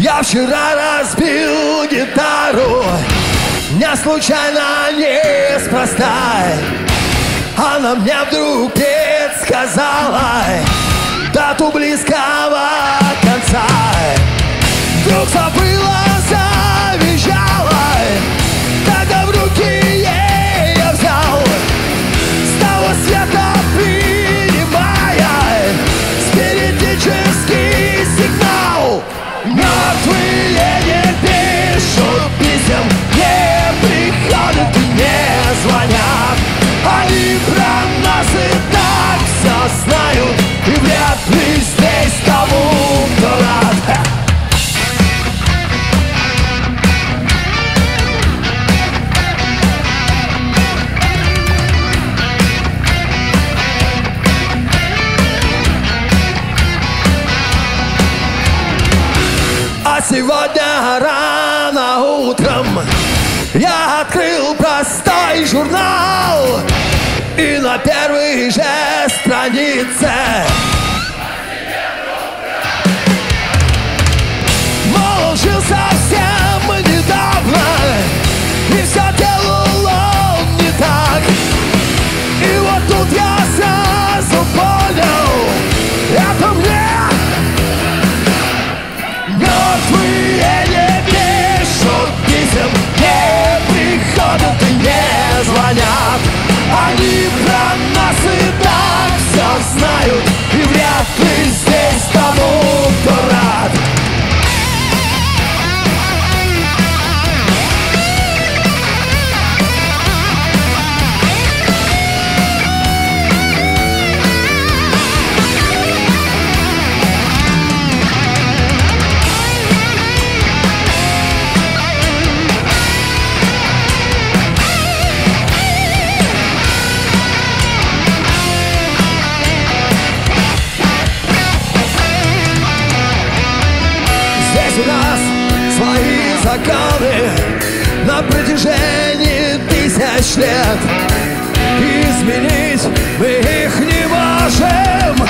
Я вчера разбил гитару. Не случайно, неспроста. Она мне вдруг предсказала Дату близкого конца. Вдруг забыла детям не приходят и не звонят Они про нас и так все знают И вряд ли здесь кому кто рад Ха! А сегодня рад утром. Я открыл простой журнал И на первой же странице. Мол, совсем звонят. Они про нас и так все знают И вряд ли здесь законы На протяжении тысяч лет. Изменить мы их не можем.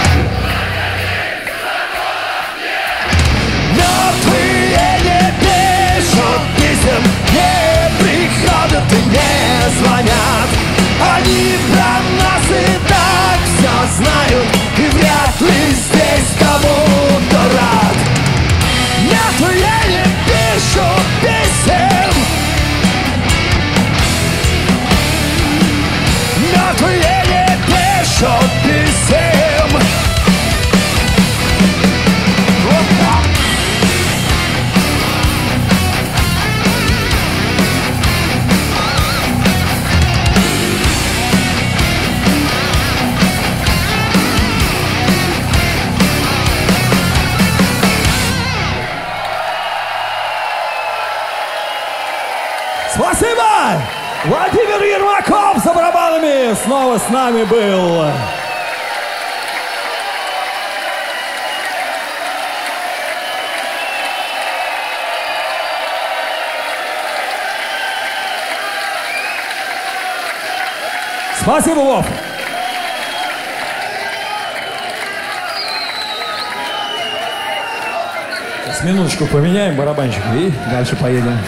Мертвые не пишут писем Не приходят и не звонят. Они про нас и так все знают И вряд ли здесь кому-то рад. Мертвые не пишут Not created, there should be Владимир Ермаков за барабанами снова с нами был. Спасибо, Вов. Сейчас минуточку поменяем барабанщик и дальше поедем.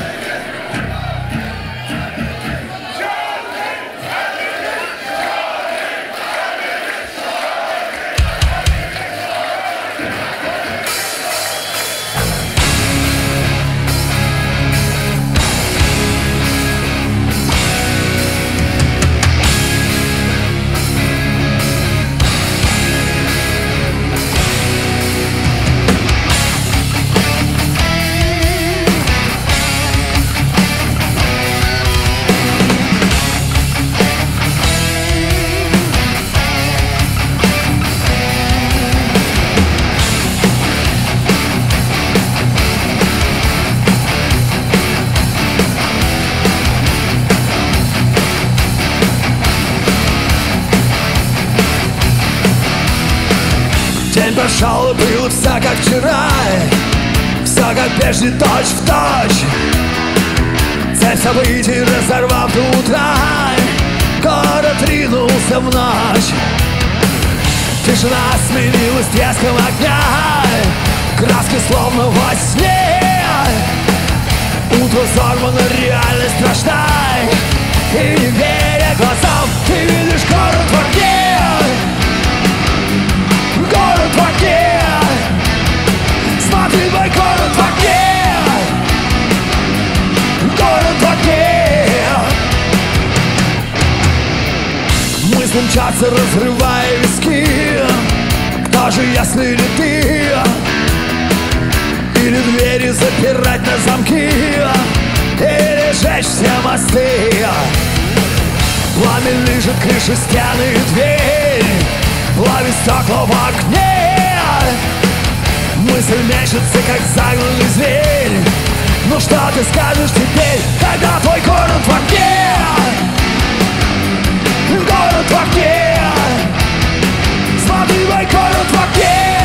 Вчера Все как прежде точь в точь Цепь событий разорвав до утра. Город ринулся в ночь. Тишина сменилась треском огня. Краски словно во сне. Утро сорвано, реальность страшна И не веря глазам, ты видишь город в огне Мысли мчатся, разрывая виски Кто же, если не ты? Или двери запирать на замки? Или жечь все мосты? Пламя лежит крыши, стены и дверь. Плавит стекла в окне Мысль мечется, как загнанный зверь. Ну что ты скажешь теперь, когда твой город в огне? Город в огне Смотри, мой город в огне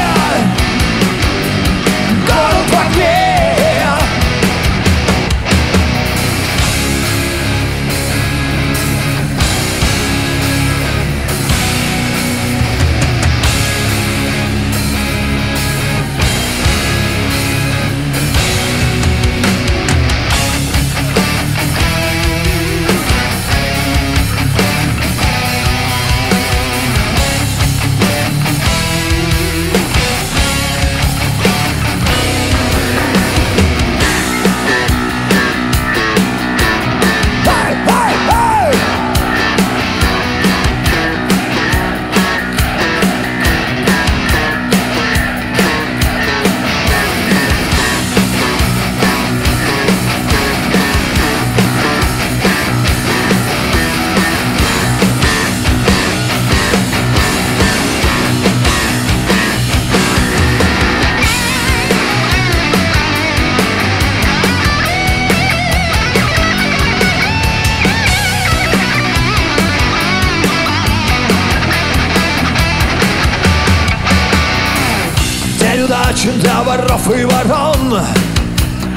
и ворон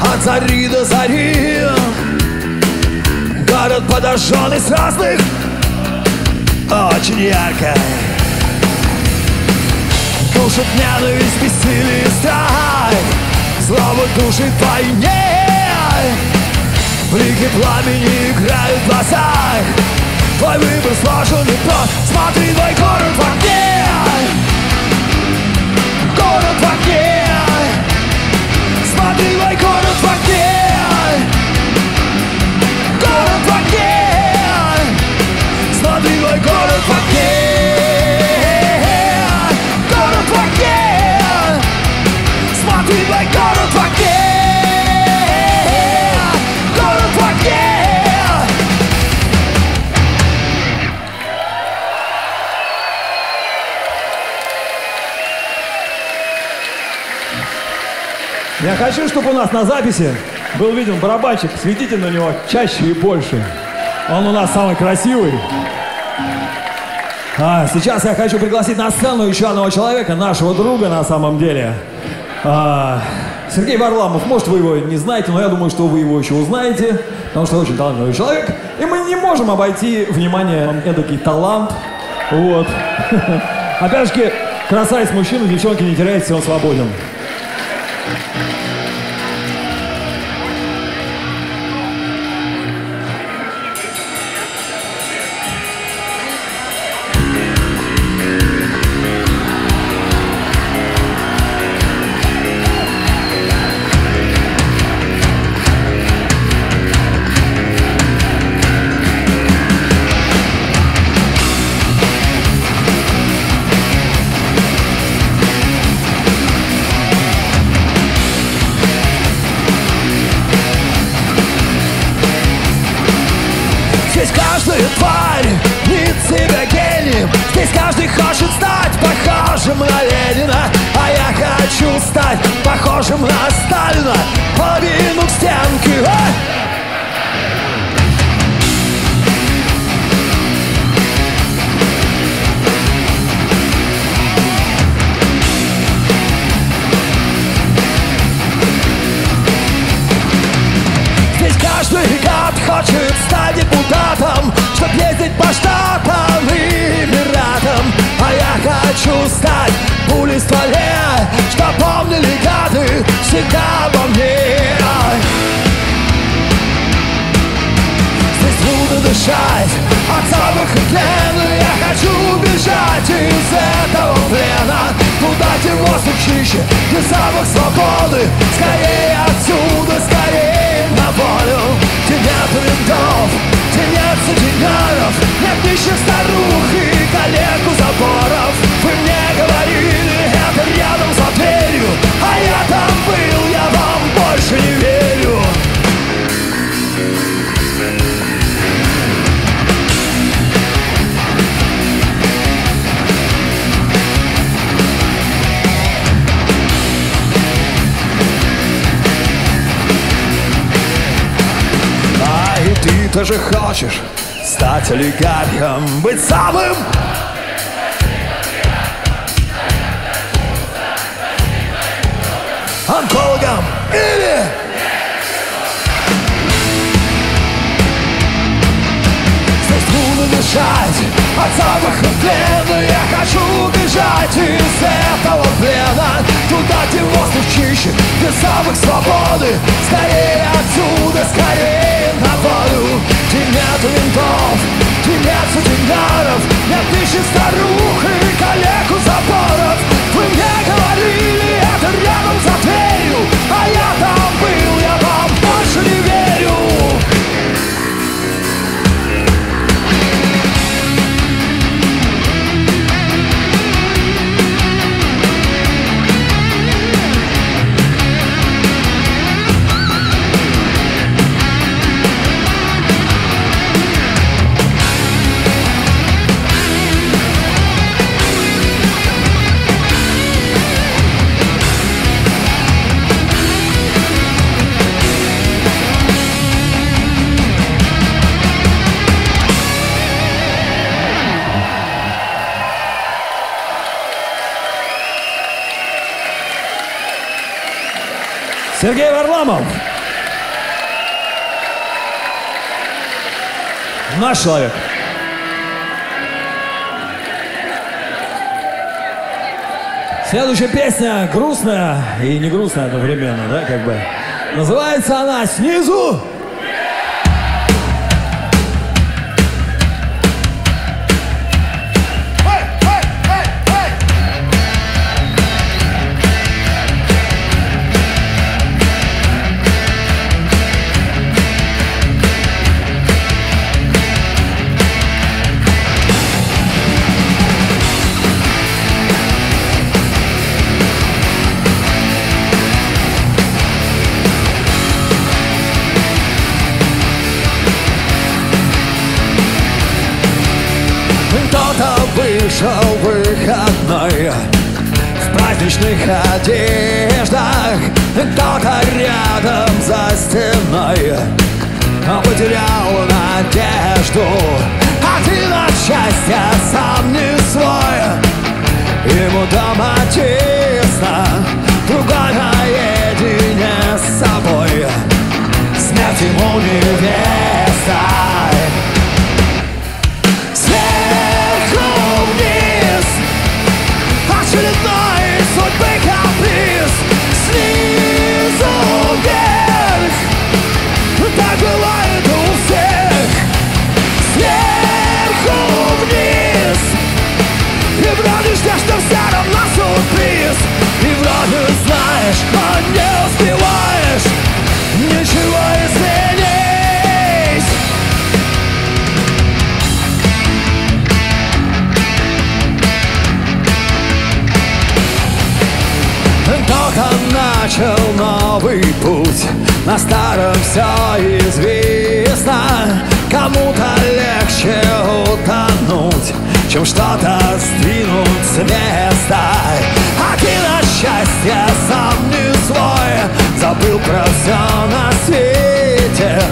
От зари до зари. Город подожжен из разных. Очень ярко. Душит ненависть, бессилие страх. Злоба душит войне. Блики пламени играют в глазах Твой выбор сложен и прост. Смотри, твой город в огне Я хочу, чтобы у нас на записи был виден барабанщик. Светите на него чаще и больше. Он у нас самый красивый. А, сейчас я хочу пригласить на сцену еще одного человека, нашего друга на самом деле. А, Сергей Варламов, может вы его не знаете, но я думаю, что вы его еще узнаете, потому что очень талантливый человек. И мы не можем обойти внимание эдакий талант. Вот. Опять же, красавец мужчина, девчонки, не теряйте, он свободен. Запах свободы Скорее отсюда, скорее на волю. Где нет винтов, где нет сутенеров Нет нищих старух и коллег у заборов ты тоже хочешь стать олигархом, быть самым? Онкологом или Здесь трудно дышать от запаха плена Я хочу убежать из этого плена. Туда, где воздух чище, где запах свободы. Скорее отсюда, скорее на волю Где нет винтов, где нет сутенеров Нет тысячи старух и коллег у заборов. Вы мне говорили, Сергей Варламов. Наш человек. Следующая песня грустная и не грустная одновременно, да, как бы. Называется она «Снизу вышел выходной. В праздничных одеждах Кто-то рядом за стеной. Потерял надежду. Один от счастья сам не свой. Ему дома тесно Другой наедине с собой. Смерть ему невеста новый путь. На старом все известно Кому-то легче утонуть Чем что-то сдвинуть с места. Один от счастья сам не свой Забыл про все на свете.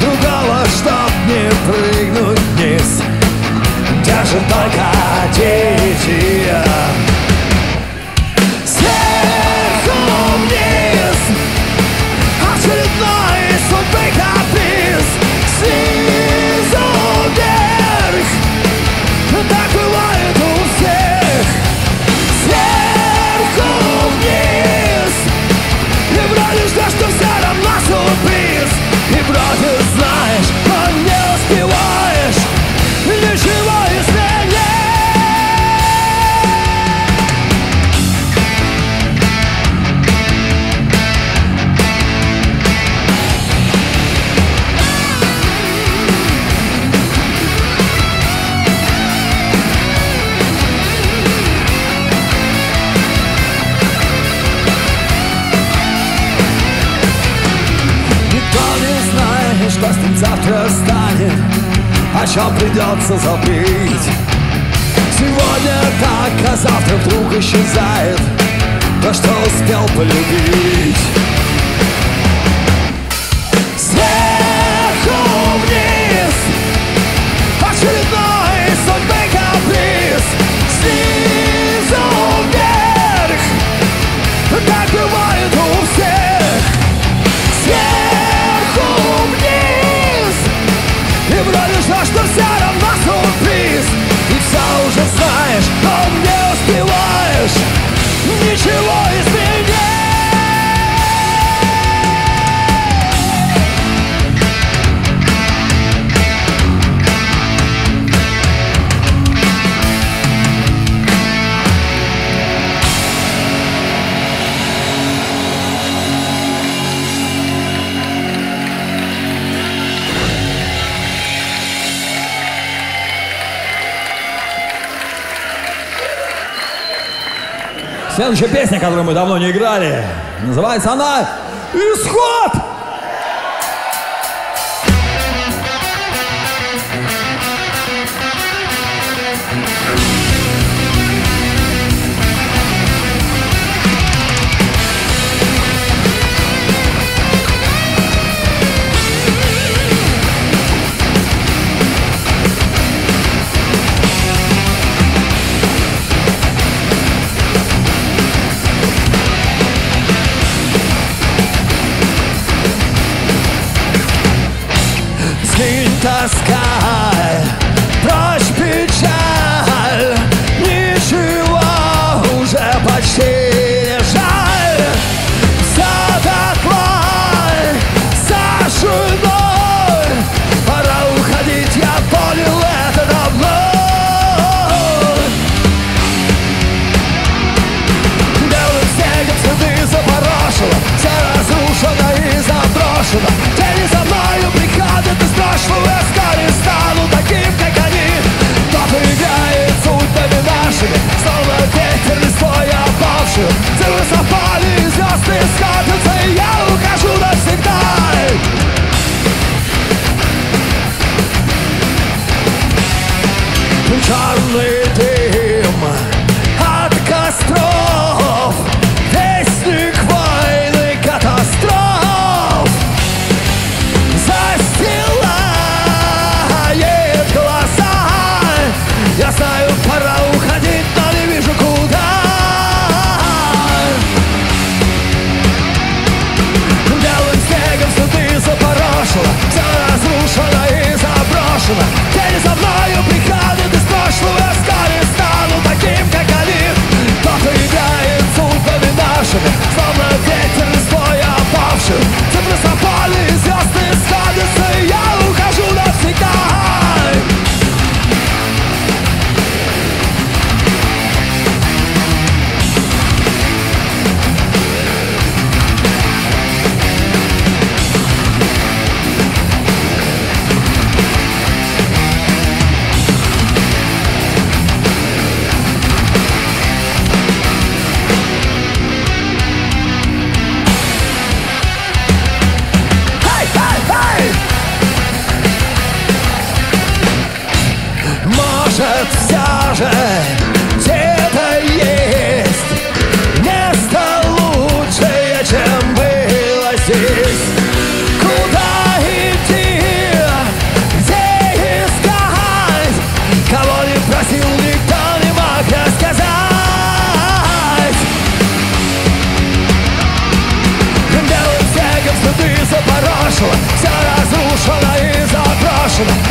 Другого, чтоб не прыгнуть вниз. Держит только дети о придется забыть. Сегодня так, а завтра вдруг исчезает. То, что успел полюбить Следующая песня, которую мы давно не играли, называется она «Исход». Черный все же где-то есть? Место лучшее, чем было здесь. Куда идти, где искать? Кого не просил, никто не мог рассказать Белым снегом следы запорошило Все разрушено и заброшено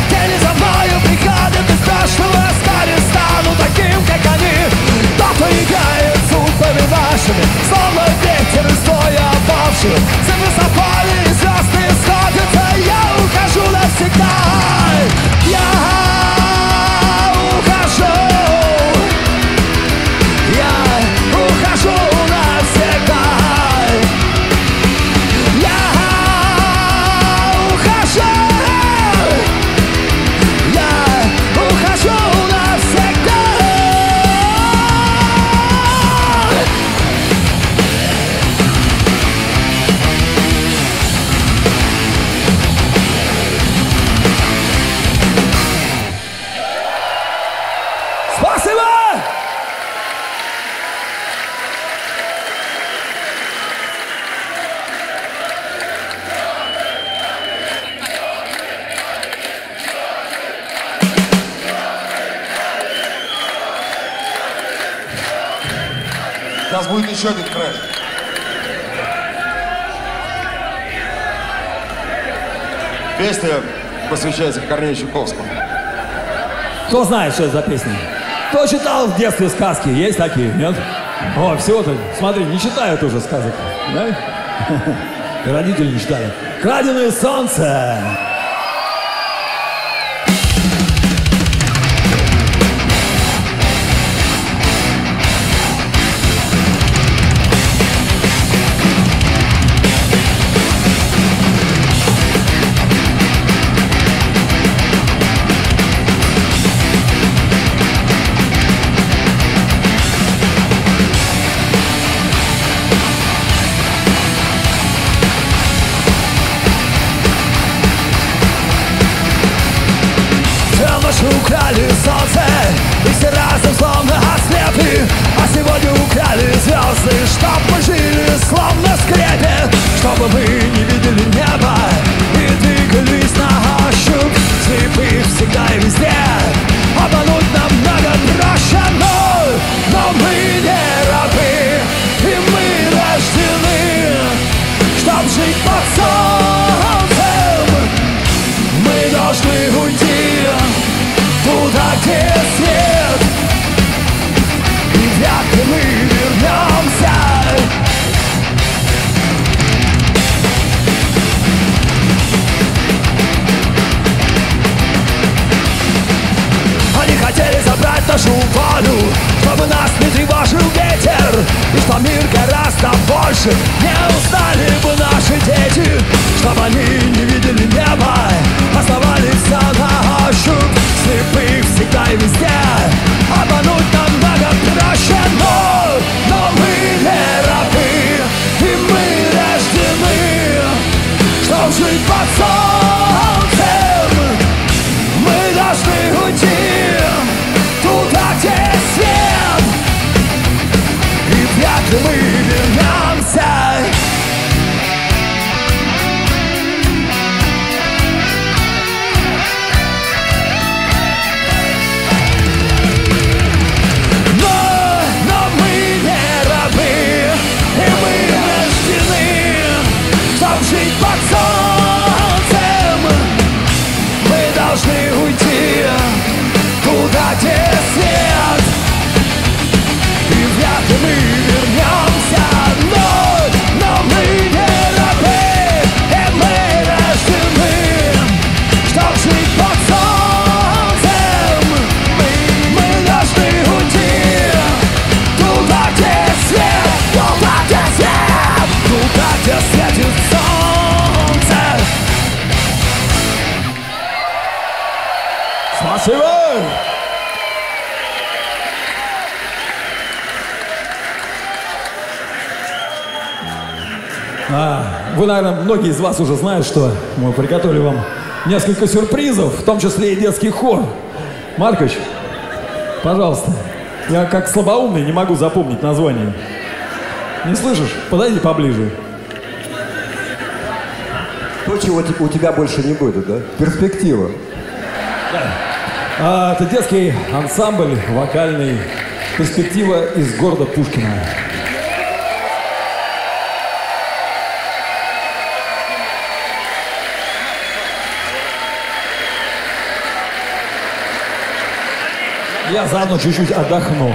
посвящается Корнею Чуковскому. Кто знает, что это за песня? Кто читал в детстве сказки? Есть такие, нет? О, все ты, смотри, не читают уже сказок, да? Родители не читали. Краденое солнце! Звезды Чтоб мы жили словно скрепе Чтобы мы не видели неба И двигались на ощупь. Слепых всегда и везде нашу волю. Чтобы нас не тревожил ветер И что мир гораздо больше. Не устали бы наши дети Чтобы они не видели неба. Оставались на ощупь Слепых всегда и везде. Обмануть намного проще Но, но мы не рабы И мы рождены Чтоб жить под солнцем Семен! А, вы, наверное, многие из вас уже знают, что мы приготовили вам несколько сюрпризов, в том числе и детский хор. Маркович, пожалуйста. Я как слабоумный не могу запомнить название. Не слышишь? Подойди поближе. То, чего у тебя больше не будет, да? Перспектива. Да. А, это детский ансамбль вокальный «Перспектива из города Пушкина». Я заодно чуть-чуть отдохну.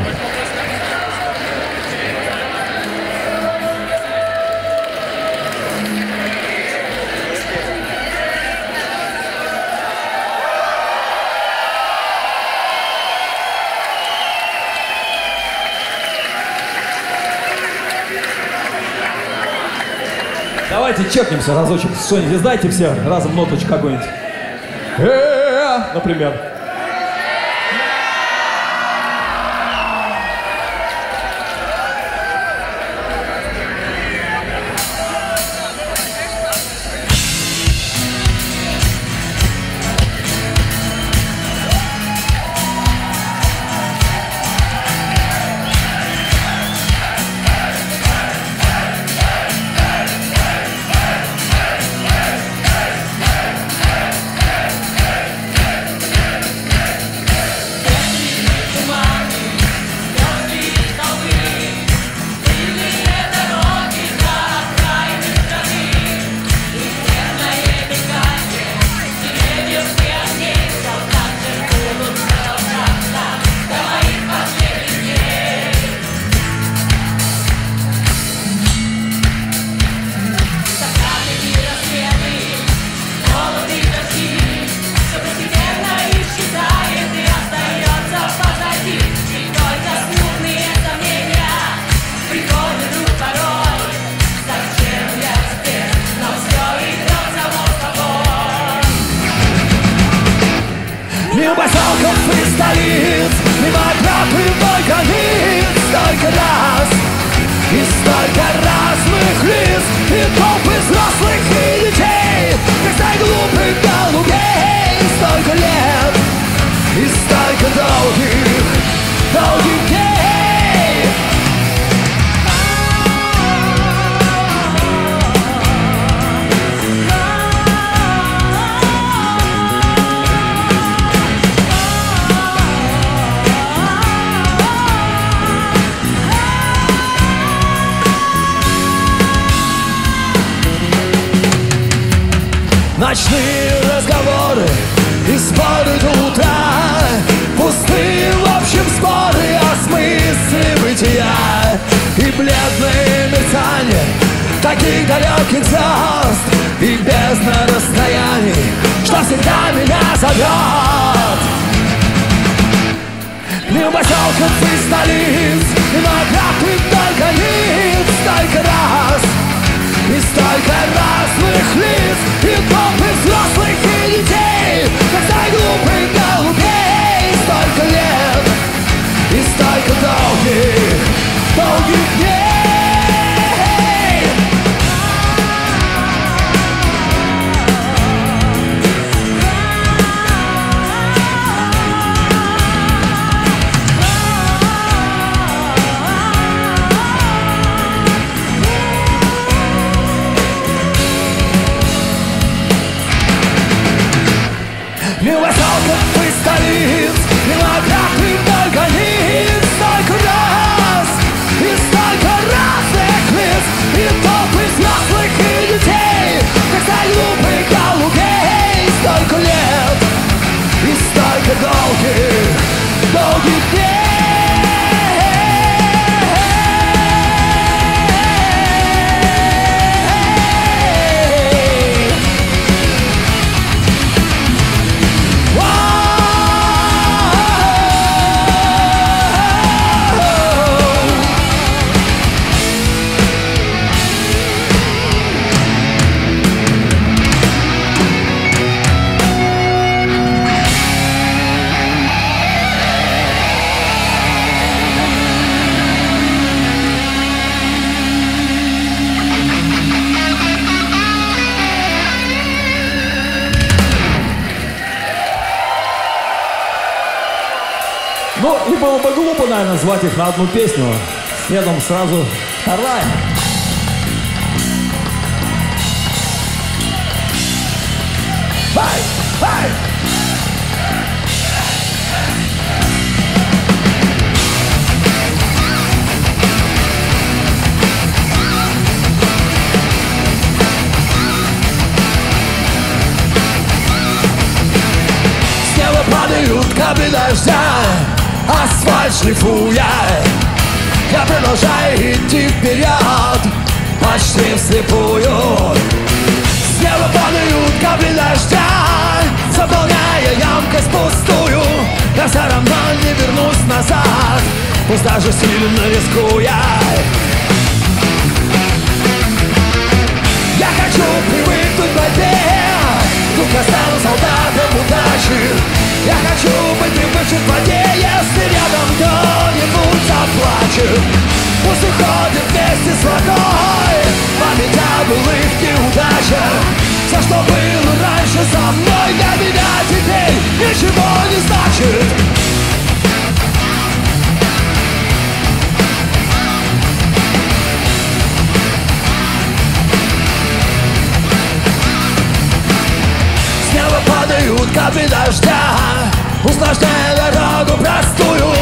Давайте чекнемся разочек. Что-нибудь издайте все разом ноточку какую-нибудь. Например. Звать их на одну песню. Следом сразу вторая. Ай, ай! С неба падают капли дождя Асфальт шлифуя Я продолжаю идти вперед. Почти вслепую. С неба падают капли дождя Заполняя ямкость пустую. Я все равно не вернусь назад Пусть даже сильно рискуя. Я хочу привыкнуть к борьбе Вдруг я стану солдатом удачи. Я хочу быть привычным воде Если рядом кто-нибудь заплачет. Пусть уходит вместе с водой Память о былых неудачах Все, что было раньше со мной Для меня теперь ничего не значит падают капли дождя. Усложняя дорогу простую.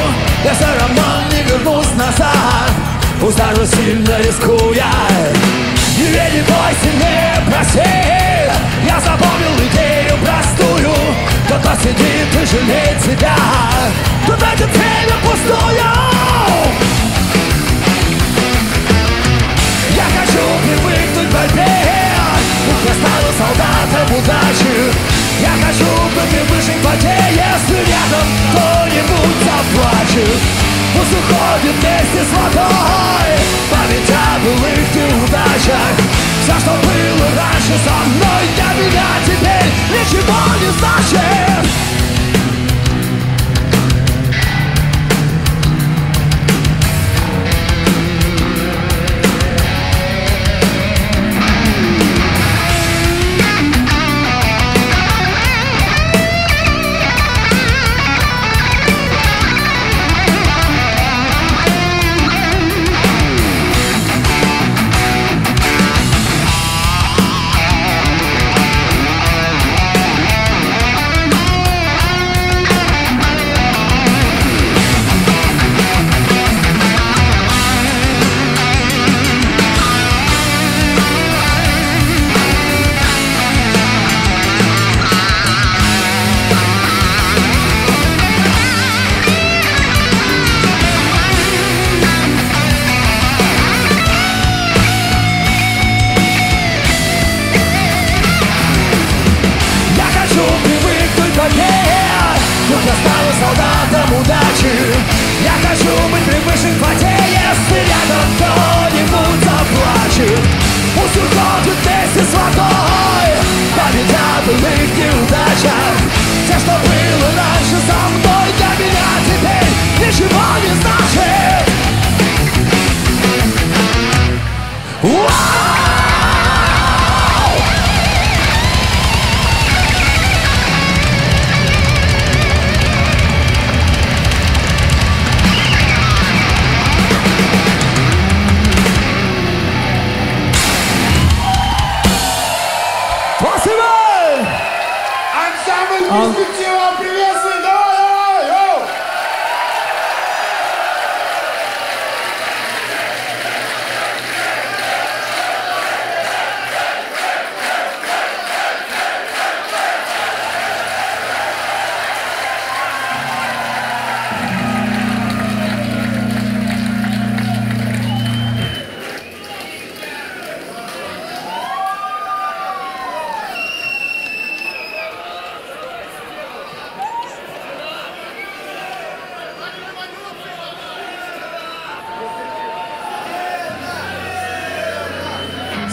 Я все равно не вернусь назад. Пусть даже сильно рискуя Не верь, бойся, не проси Я запомнил идею простую. Кто-то сидит и жалеет себя Кто тратит время пустую Я хочу привыкнуть к борьбе Пусть я стану солдатом удачи Я хочу быть привычным к воде Если рядом кто-нибудь заплачет. Пусть уходит вместе с водой Память о былых неудачах. Все, что было раньше со мной Для меня теперь ничего не значит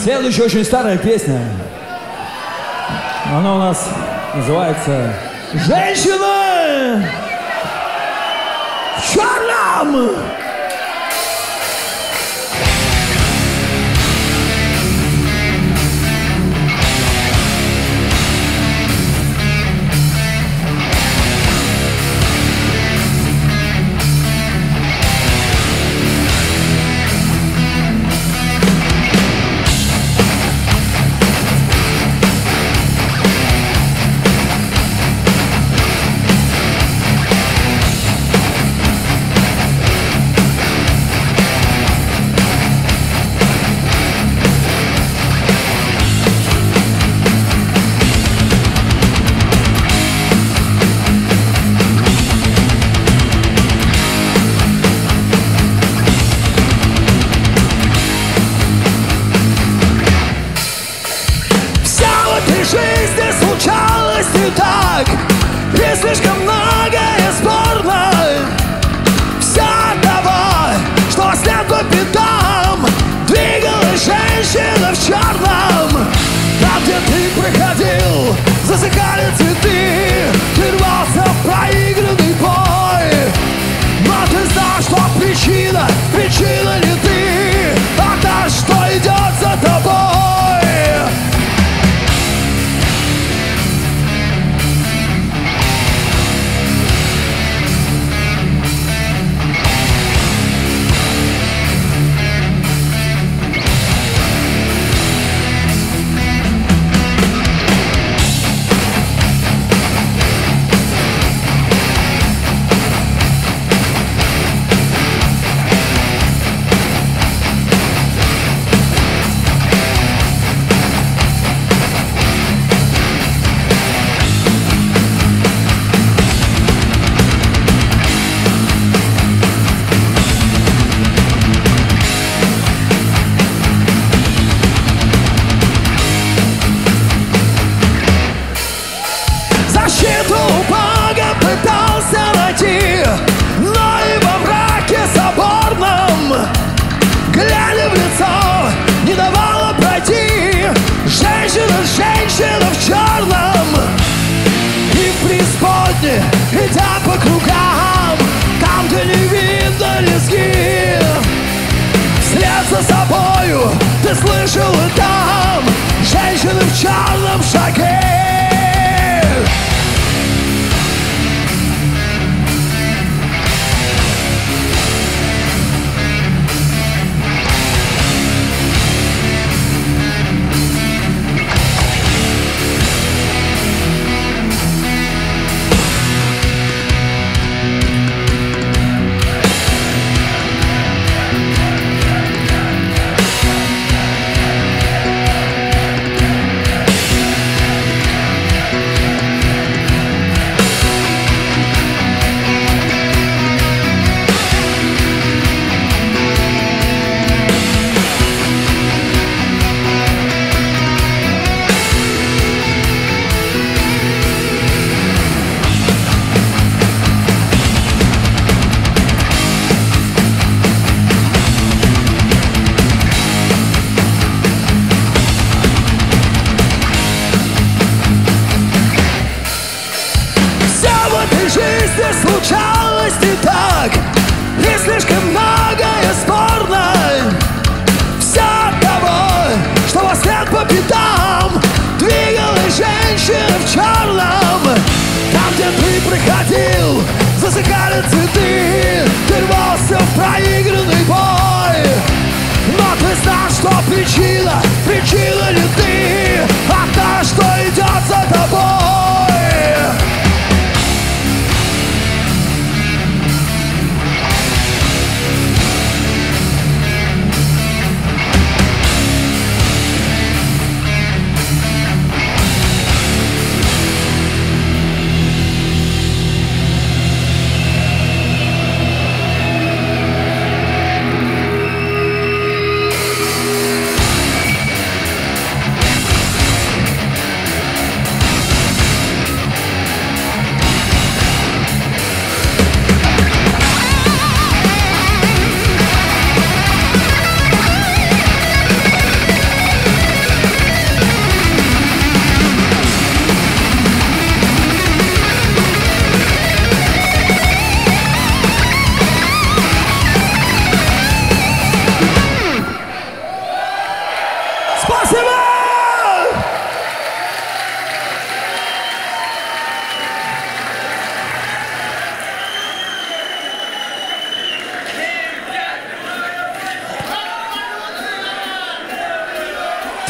Следующая очень старая песня. Она у нас называется «Женщина в черном».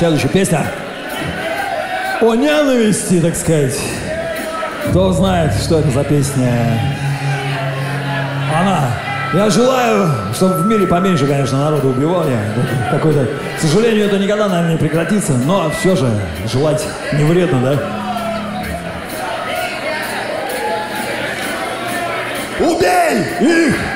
следующая песня о ненависти, так сказать. Кто знает, что это за песня? Она. Я желаю, чтобы в мире поменьше, конечно, народу убивали. Какой-то, к сожалению, это никогда, наверное, не прекратится, но все же желать не вредно, да? Убей их!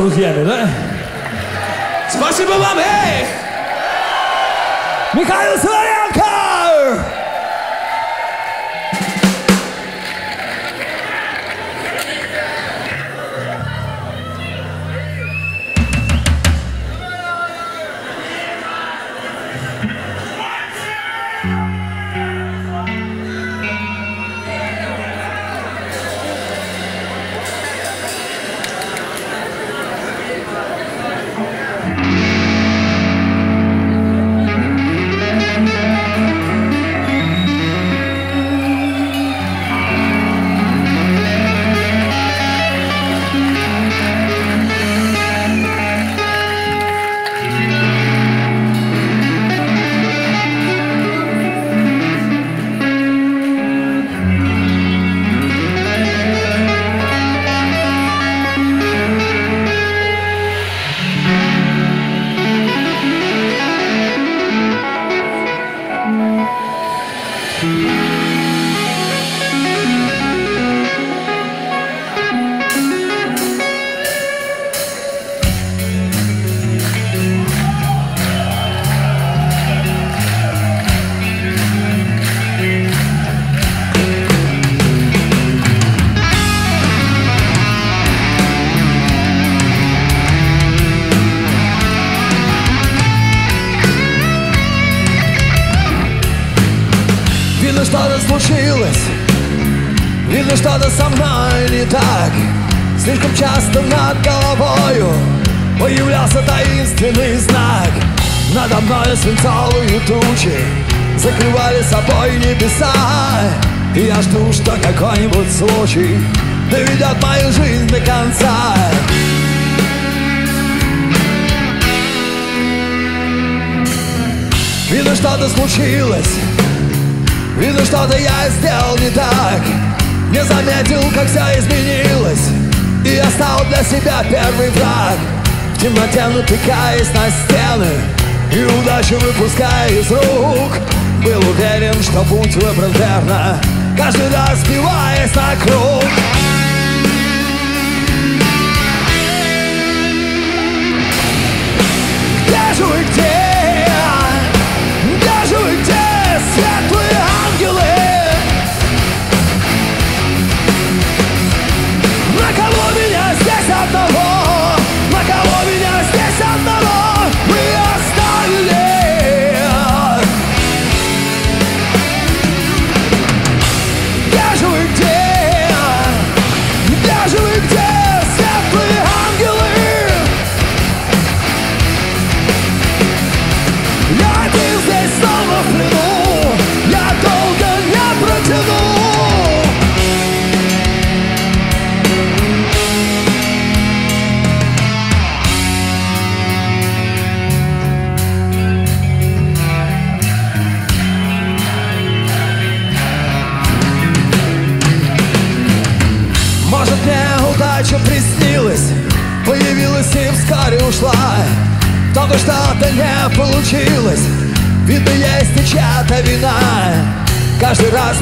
Хорошо с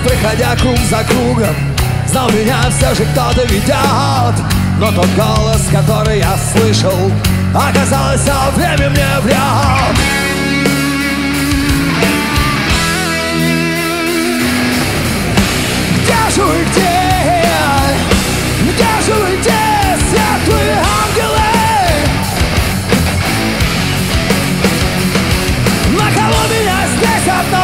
проходя круг за кругом Знал меня все же кто-то ведет Но тот голос, который я слышал Оказалось, все время мне врет Где же вы, где? Же вы. Светлые ангелы На кого меня здесь одна?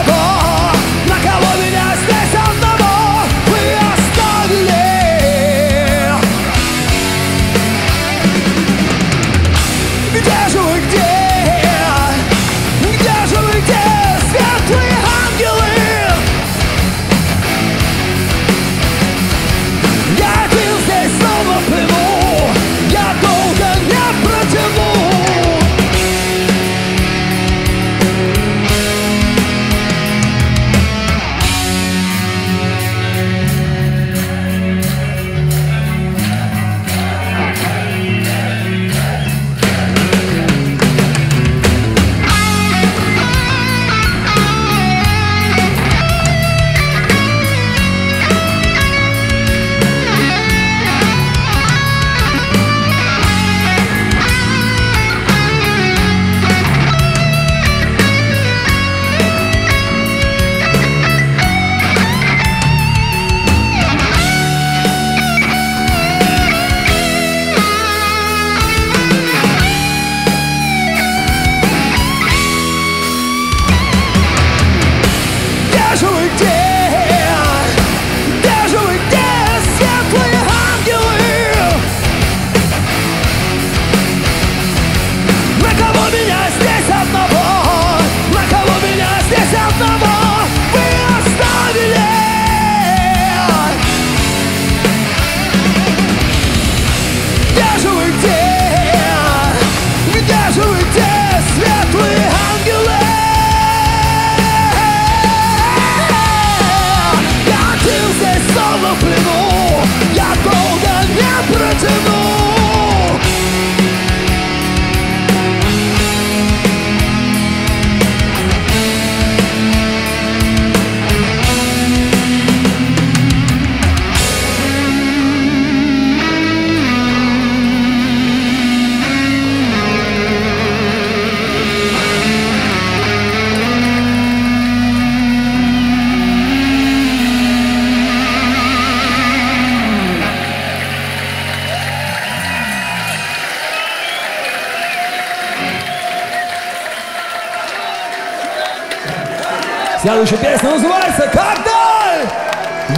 еще песня называется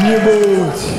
«Когда-нибудь».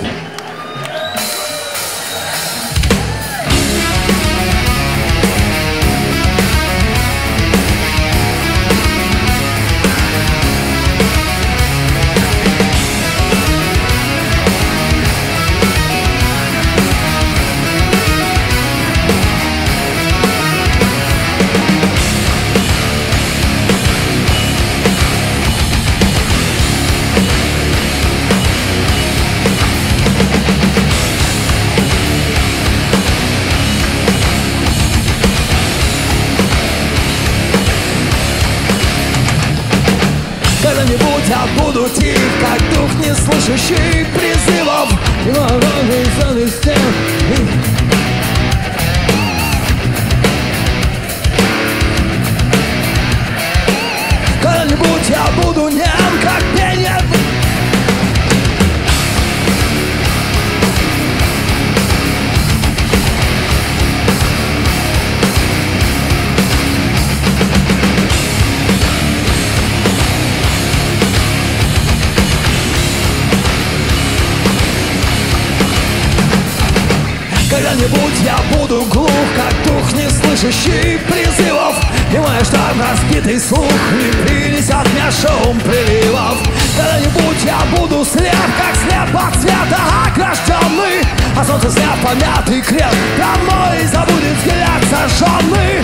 Слышащий призывов. И мой штаб разбитый слух не принесет мне шум приливов. Когда-нибудь я буду слеп, как слеп от света огражденный. А солнце слеп помятый крем домой забудет взгляд сожженный.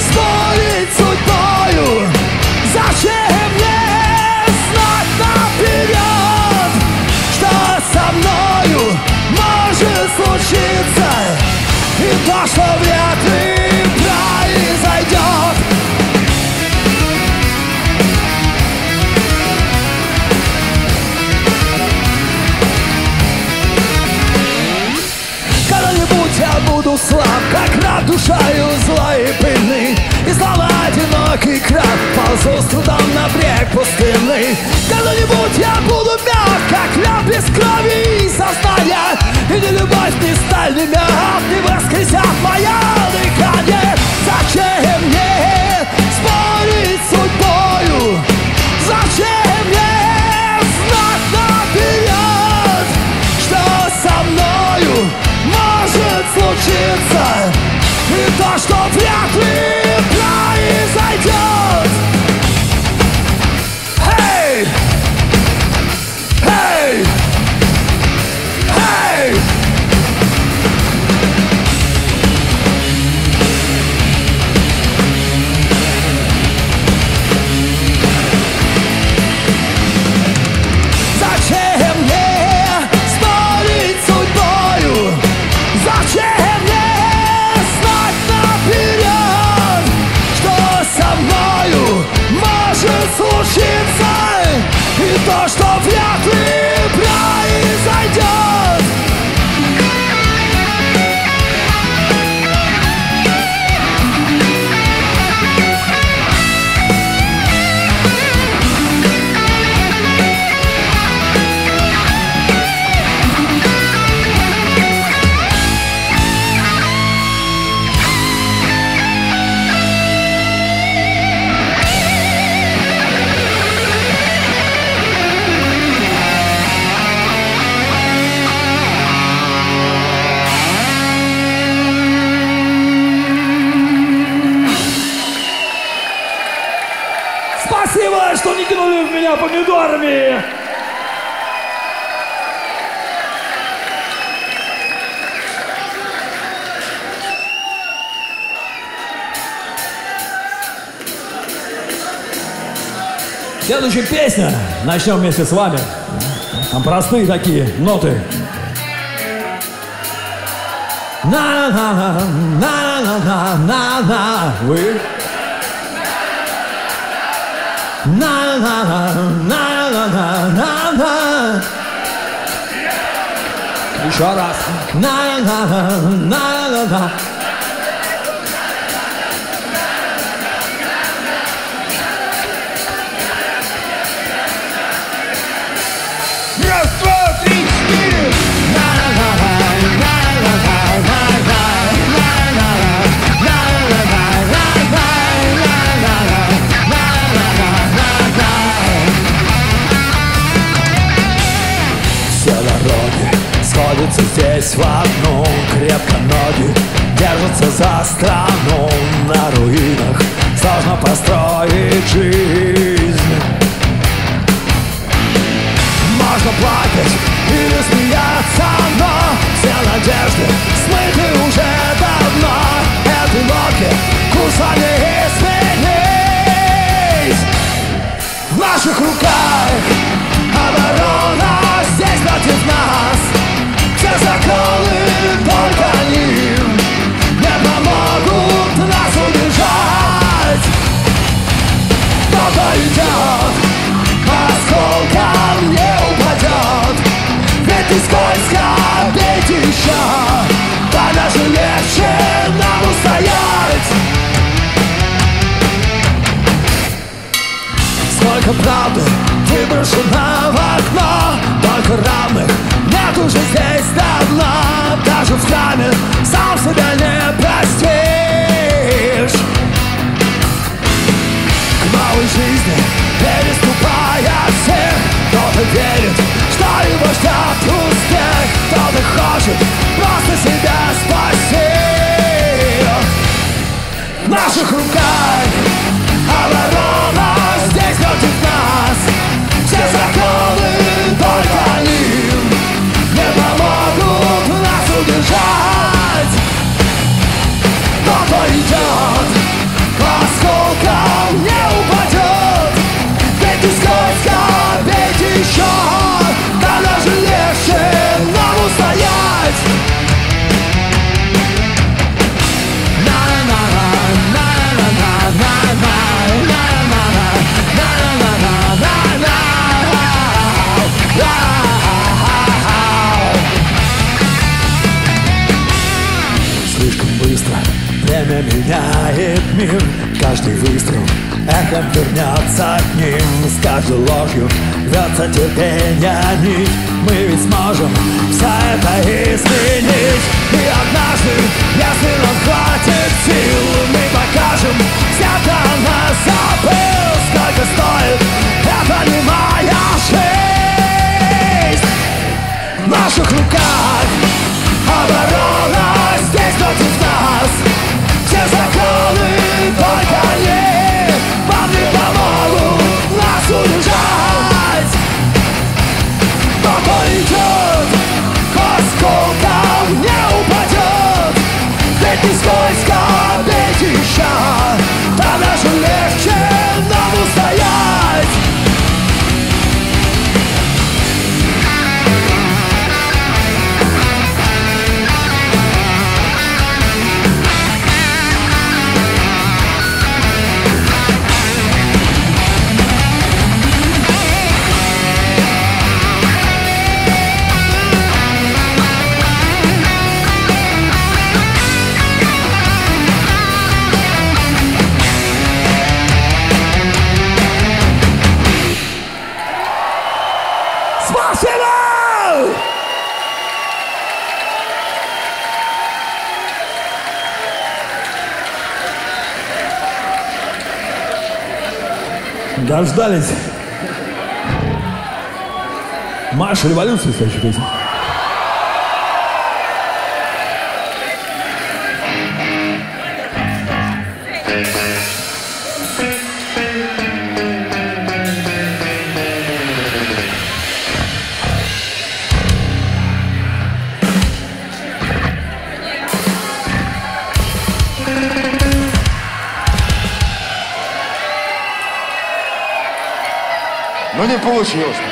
Спорить судьбою, зачем мне знать наперед Что со мною может случиться И то, что вряд ли произойдет душою зла и пыльный. И снова одинокий краб ползу с трудом на брег пустынный. Когда-нибудь я буду мягк, как лед без крови и сознания. И ни любовь, ни сталь, ни мед не воскресят мое дыхание. Зачем мне спорить с судьбою? Зачем мне знать наперед, что со мною может случиться И то, что вряд ли произойдет помидорами! Следующая песня. Начнем вместе с вами. Там простые такие ноты. На-на-на, на-на-на-на-на. Вы? На-на-на, на-на-на-на-на. Еще раз. На-на-на, на-на-на. Раз, одну Крепко ноги держатся за страну. На руинах сложно построить жизнь. Можно плакать или смеяться, но Все надежды смыты уже давно. Этой лодки курса не В наших руках оборона здесь против нас Сколько правды выброшено в окно Только равных уже здесь давно. Даже в храме сам себя не простишь. К новой жизни переступая всех Кто-то верит, что его ждет успех? Кто-то хочет просто себя спасти? В наших руках еще Тогда же легче нам устоять. Слишком быстро время меняет мир. Каждый выстрел эхом вернется к ним С каждой ложью рвется терпение нить. Мы ведь сможем все это изменить. И однажды, если нам хватит сил Мы покажем всем, кто нас забыл Сколько стоит эта немая жизнь. В наших руках оборона здесь против нас Все законы только они Ведь не скользко бить Дождались. Маша революции следующая песня. Ну не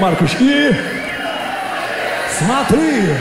Маркуш, и смотри.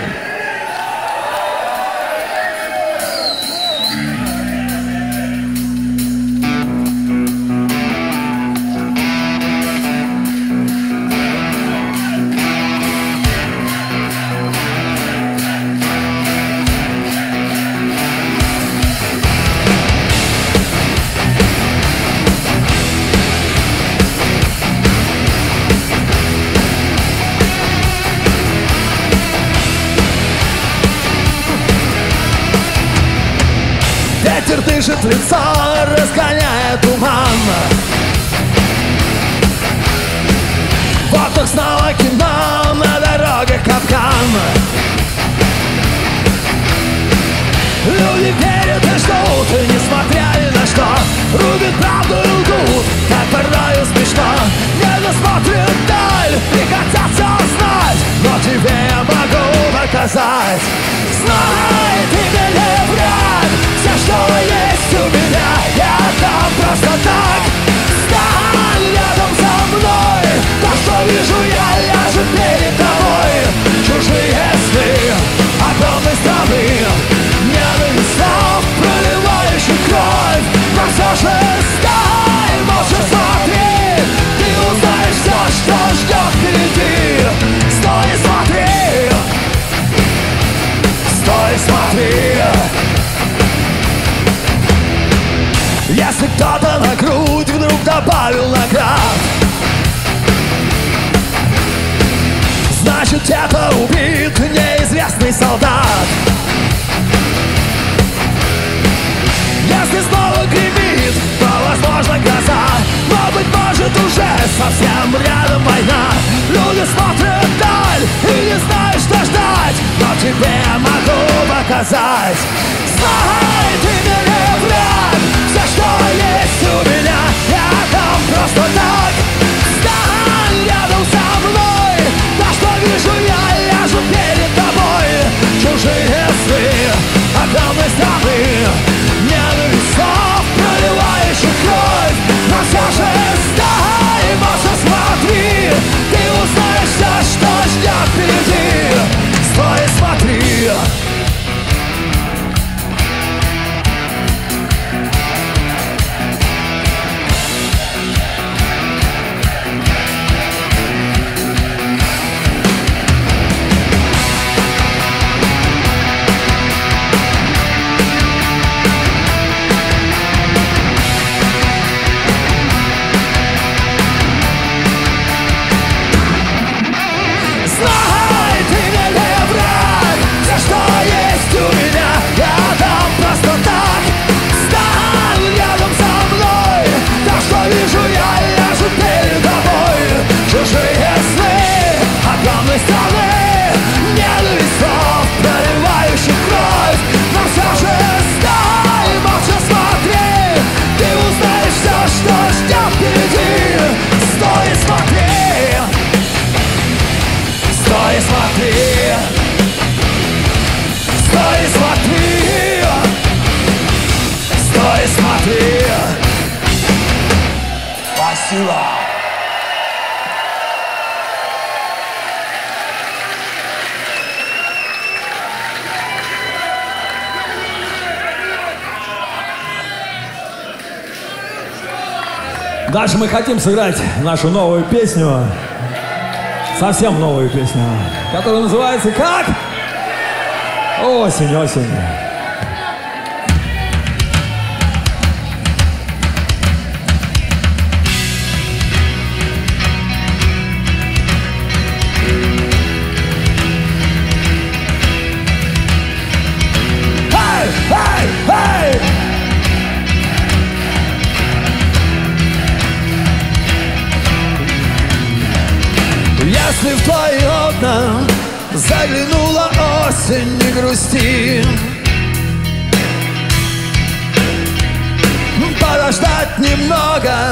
Дальше мы хотим сыграть нашу новую песню, совсем новую песню, которая называется как? Осень, осень. Если в твои окна заглянула осень, не грусти. Подождать немного,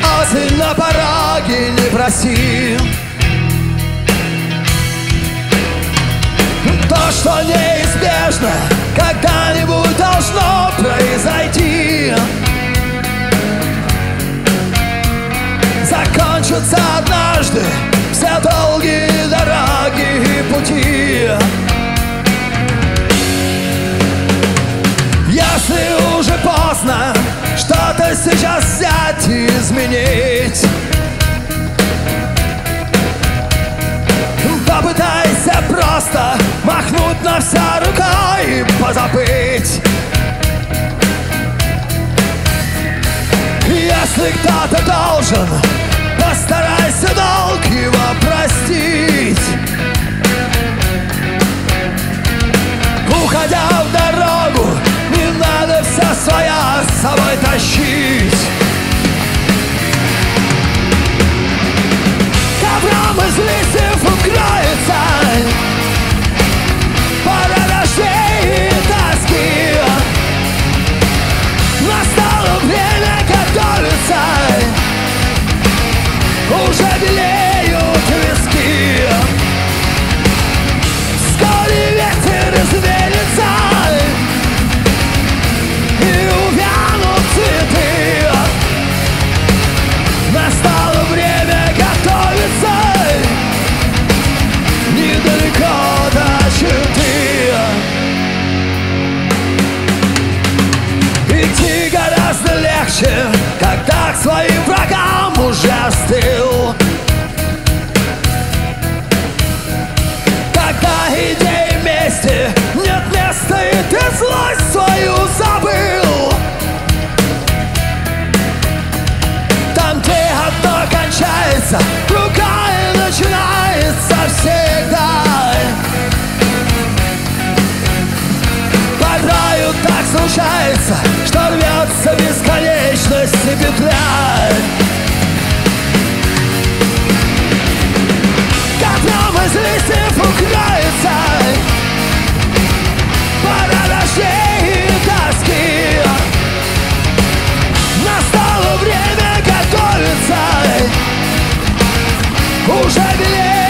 осень на пороге, не проси. То, что неизбежно, когда-нибудь должно произойти. Закончатся однажды все долгие дороги и пути. Если уже поздно что-то сейчас взять и изменить Попытайся просто махнуть на вся рукой и позабыть. Если кто-то должен, постарайся долг его простить. Уходя в дорогу, не надо все своя с собой тащить. Ковром из листьев укроется бесконечность и петля Ковром из листьев укроется Пора дождей и тоски. Настало время готовиться. Уже белеют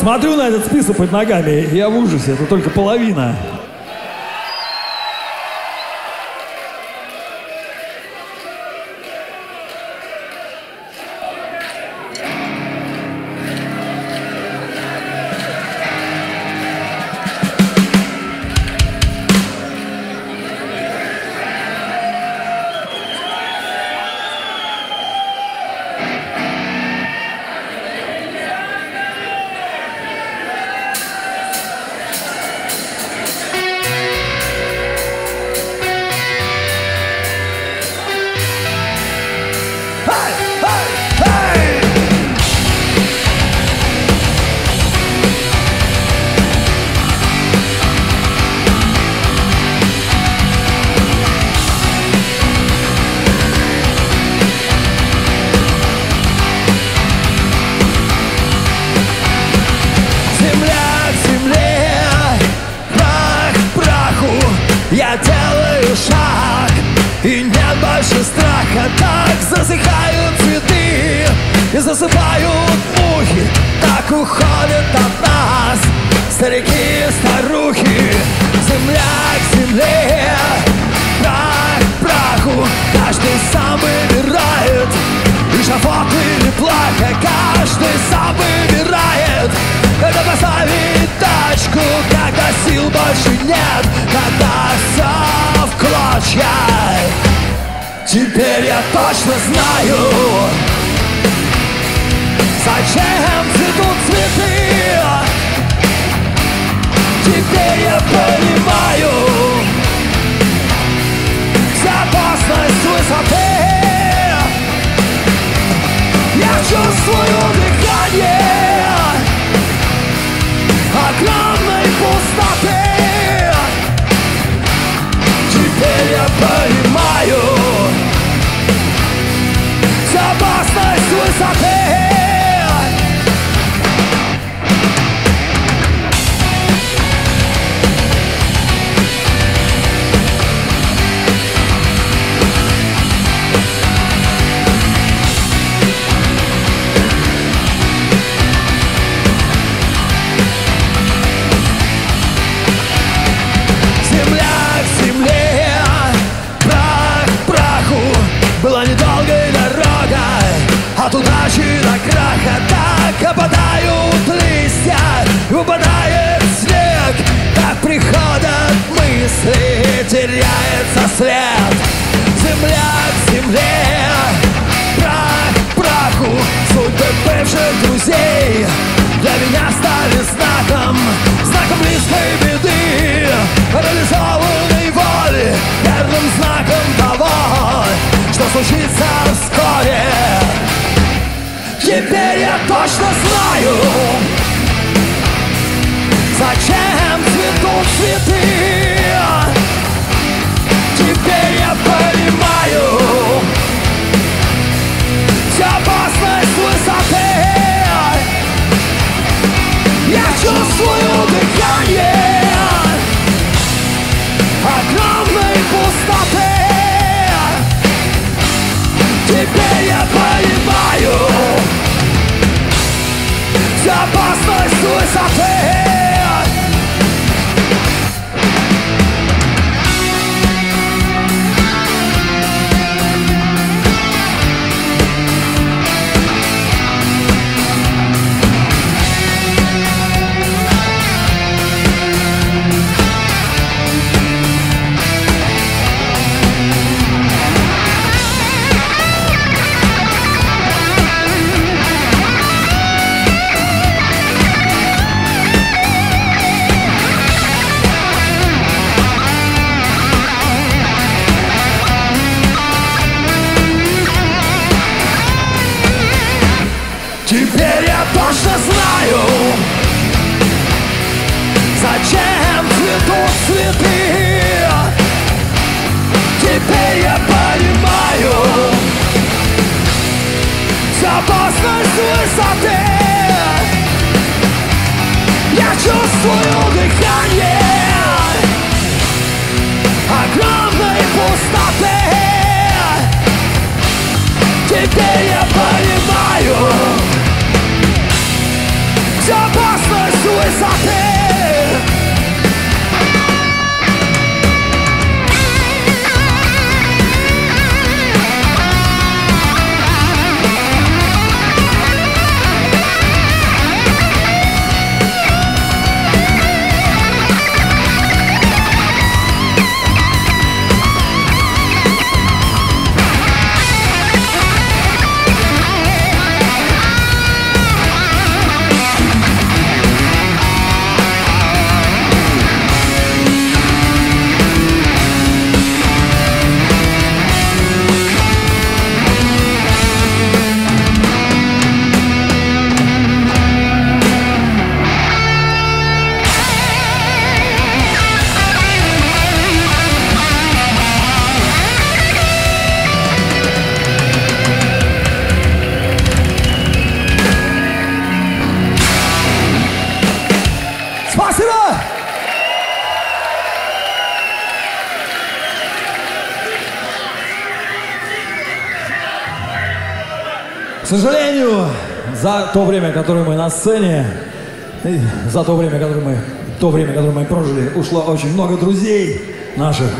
смотрю на этот список под ногами, я в ужасе, это только половина. То время, которое мы на сцене, за то время, которое мы, то время, которое мы прожили, ушло очень много друзей наших,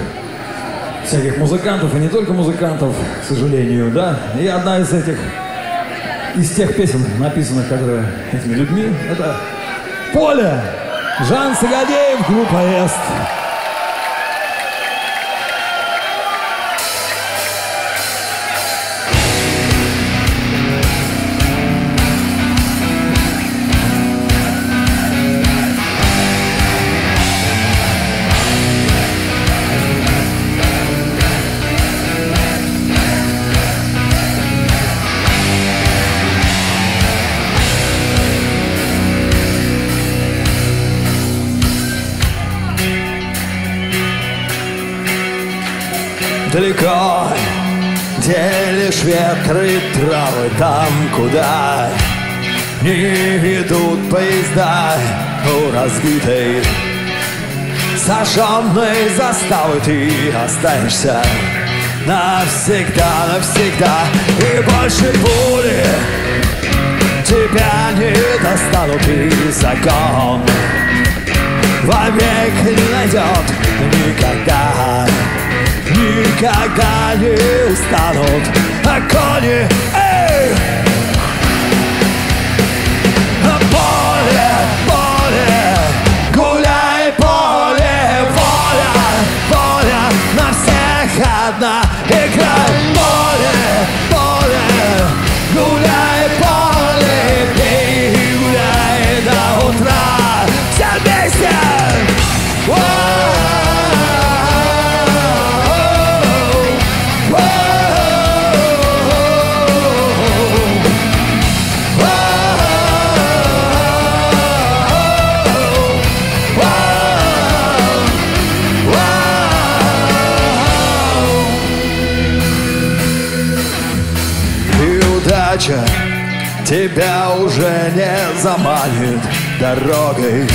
всяких музыкантов, и не только музыкантов, к сожалению, да. И одна из этих, из тех песен, написанных которые этими людьми, это «Поле». Жан Сагадеев, группа «Эст». Далеко Где лишь ветры травы Там, куда не идут поезда У разбитой Сожженной заставы. Ты останешься навсегда, навсегда И больше пули Тебя не достанут и закон Вовек не найдет никогда никогда не устанут А кони, эй! Поле, поле, гуляй, поле, воля, воля На всех одна тебя уже не заманит дорогой.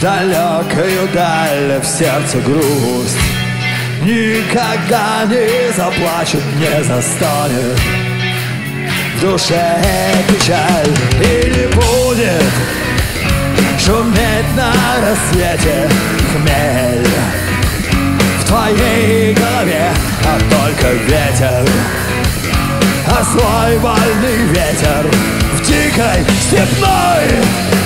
Далекою даль в сердце грусть. Никогда не заплачет, не застонет В душе печаль и не будет Шуметь на рассвете хмель? В твоей голове, а только ветер а свой вольный ветер в дикой степной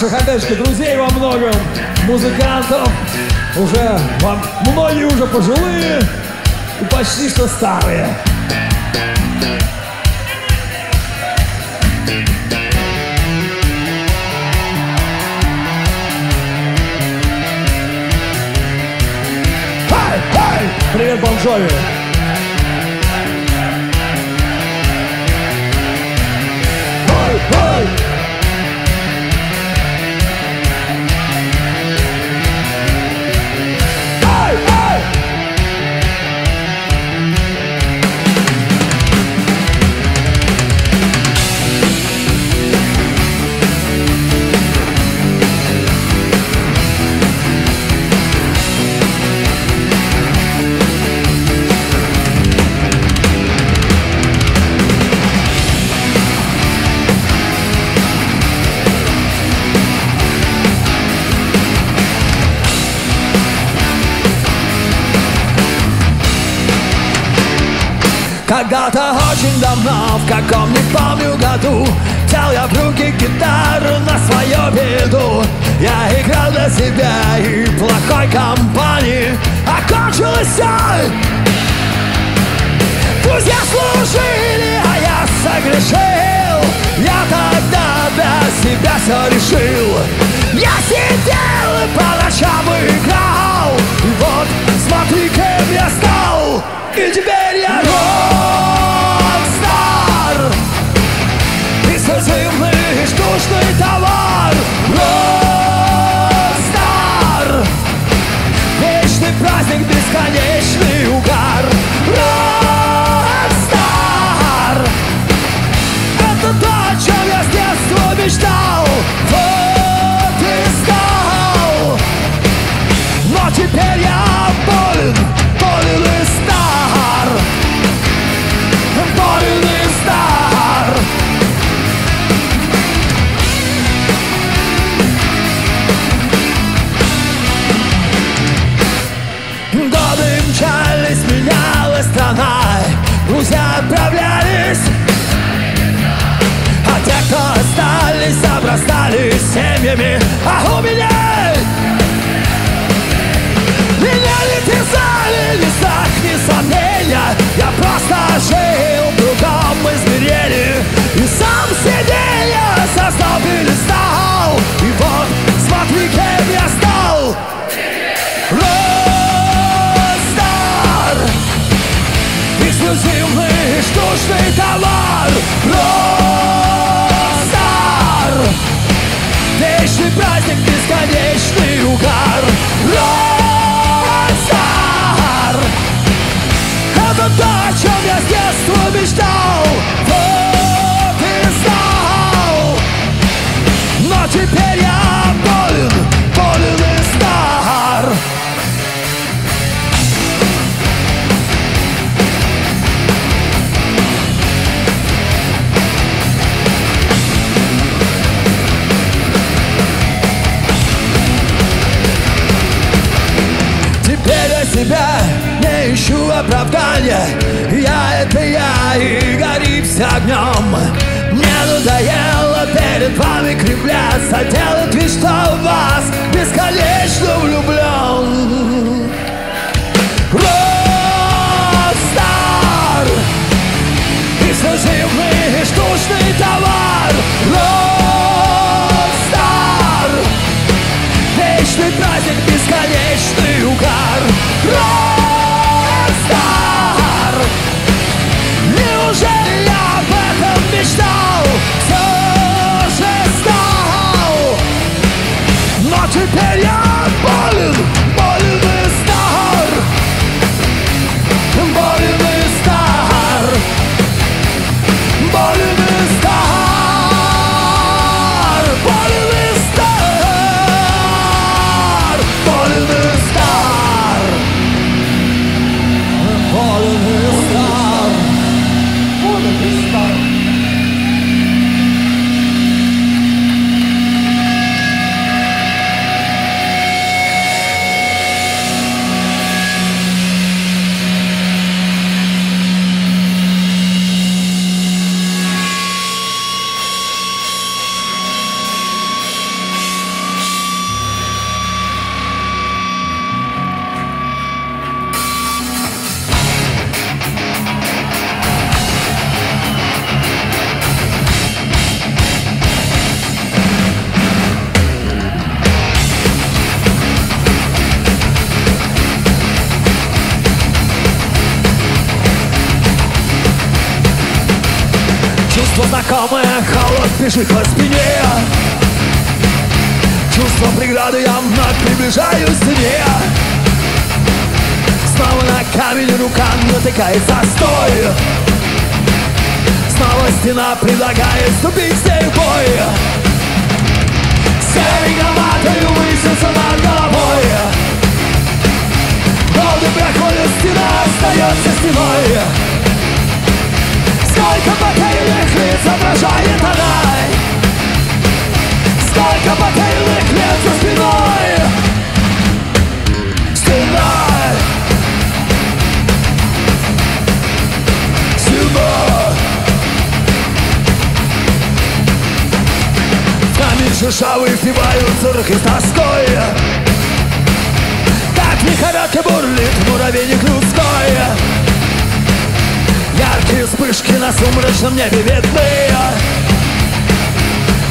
Наших, опять же, друзей во многом, музыкантов, уже вам многие уже пожилые и почти что старые. Привет, Бонжови! Когда-то очень давно, в каком не помню году Взял я в руки гитару на свою беду. Я играл для себя и плохой компании. Окончилось все Друзья служили, а я согрешил. Я тогда для себя все решил. Я сидел и по ночам играл. И вот смотри, кем я стал. И теперь я праздник, бесконечный угар семьями А у меня Меня не терзали ни страх, ни сомнения. Я просто жил в другом измерении. И сам себе я создал, перестал И вот смотри, кем я стал. Ростар Эксклюзивный штучный бесконечный угар Я это я и горимся огнем. Мне надоело перед вами кривляться. Делать вид, что в вас бесконечно влюблен Ростар Эксклюзивный штучный товар. Ростар Вечный праздник, бесконечный угар бьющих по спине Чувство преграды я вновь приближаюсь к стене Снова на камень рука натыкает застой. Снова стена предлагает ступить с ней в бой. Серенькоматою высится над головой. Волны проходят, стена остается стеной соображает она. Столько потайных лет за спиной. Стеной Стеной Нами шишавы впиваются руки с тоской. Как лихорадка бурлит муравейник людской. Яркие вспышки на сумрачном небе видны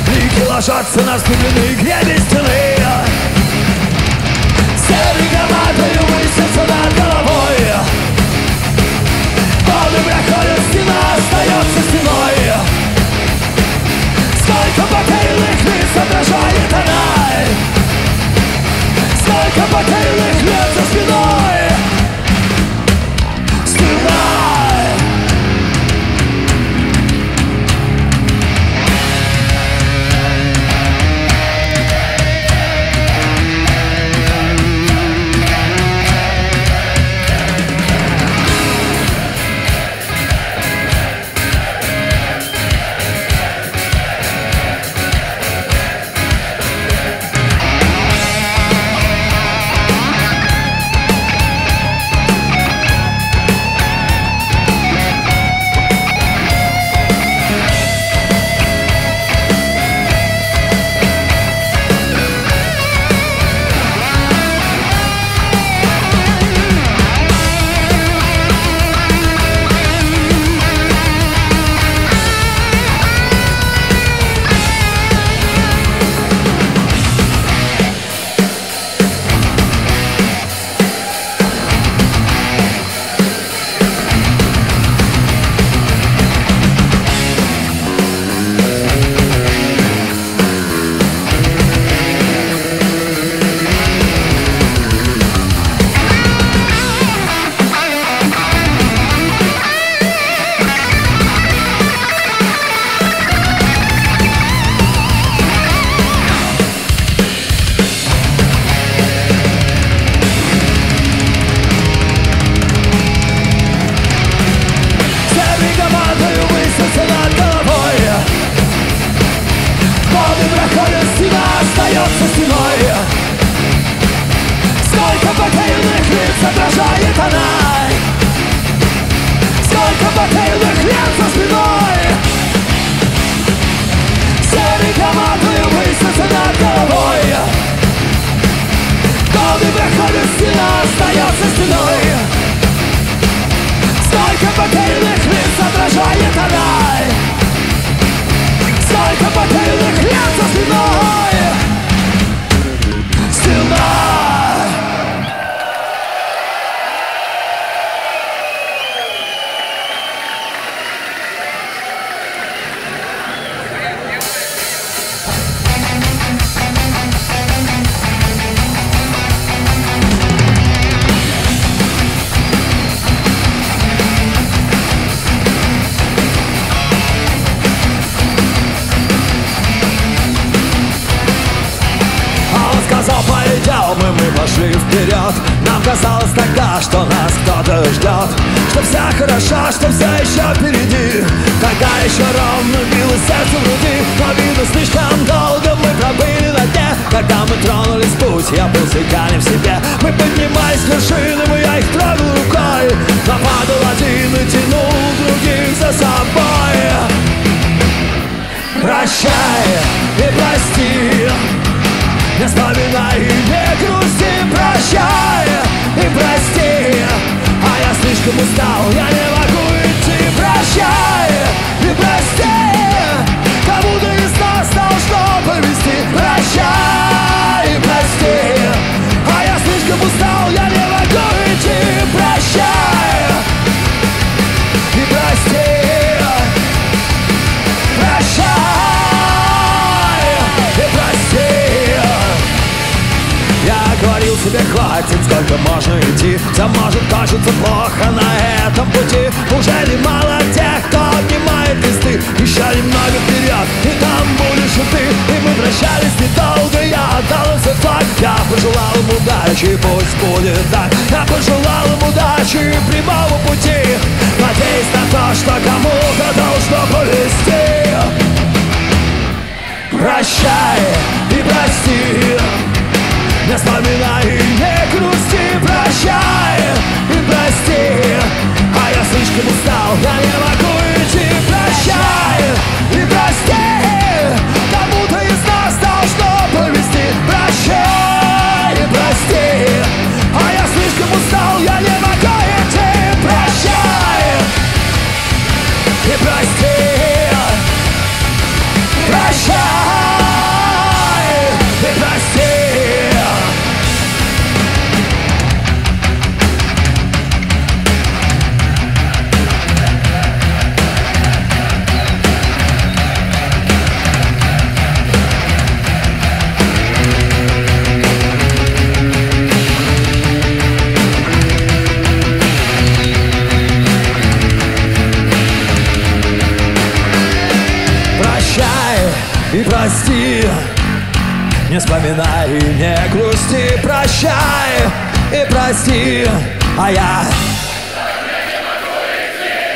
Блики ложатся на студенные гребень стены. Серый громадою высятся над головой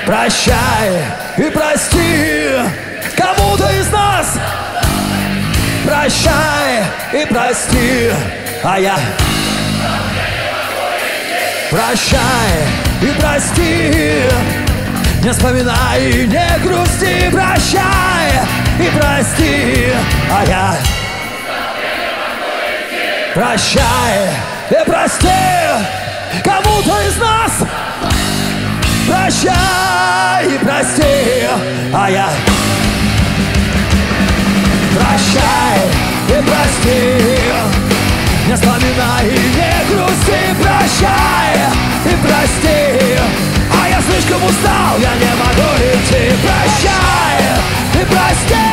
Прощай и прости Кому-то из нас. Прощай и прости А я. Прощай и прости не вспоминай не грусти, прощай и прости, а я. Прощай и прости кому-то из нас Прощай и прости, а я. Прощай и прости. Не вспоминай и не грусти. Прощай и прости. А я слишком устал, я не могу идти Прощай и прости.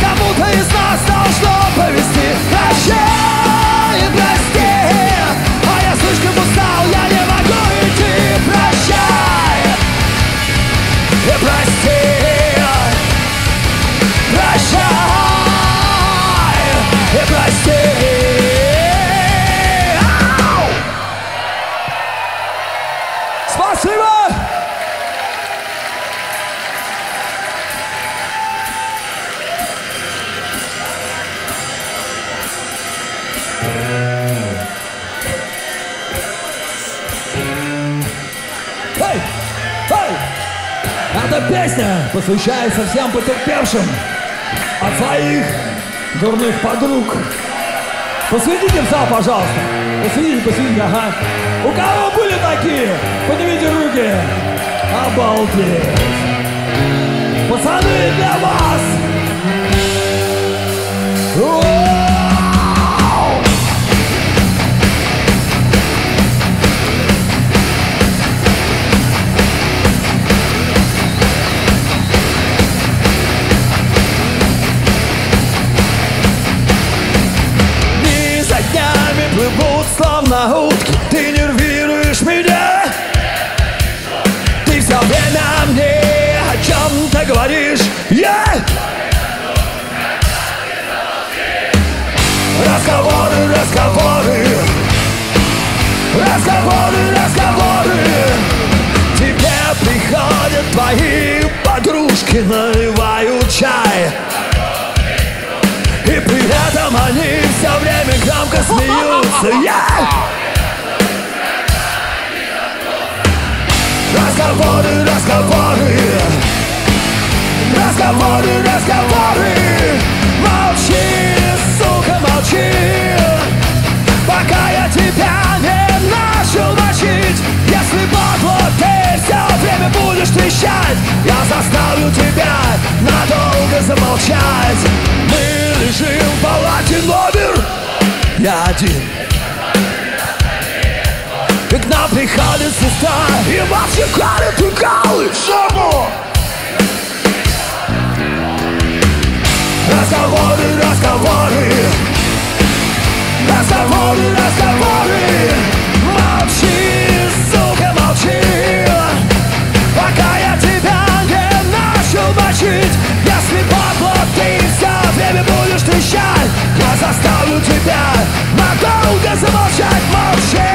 Кому-то из нас должно повезти. Прощай и прости песня посвящается всем потерпевшим от своих дурных подруг. Посветите в зал, пожалуйста. Посветите, посветите, ага. У кого были такие? Поднимите руки. Обалдеть. Пацаны, для вас. Словно утки Ты нервируешь меня Ты все время мне. О чем-то говоришь? Я Разговоры, разговоры. Разговоры, разговоры. Тебе приходят твои подружки Наливают чай и при этом они все время громко смеются. Я! Разговоры, разговоры. Разговоры, разговоры. Молчи, сука, молчи. Пока я тебя не будешь трещать Я заставлю тебя надолго замолчать. Мы лежим в палате номер Я один. И к нам приходит сестра И вас не колет и! Разговоры, разговоры. Разговоры, разговоры. Молчи, сука, молчи значит Если подло ты все время будешь трещать Я заставлю тебя надолго замолчать Молчи!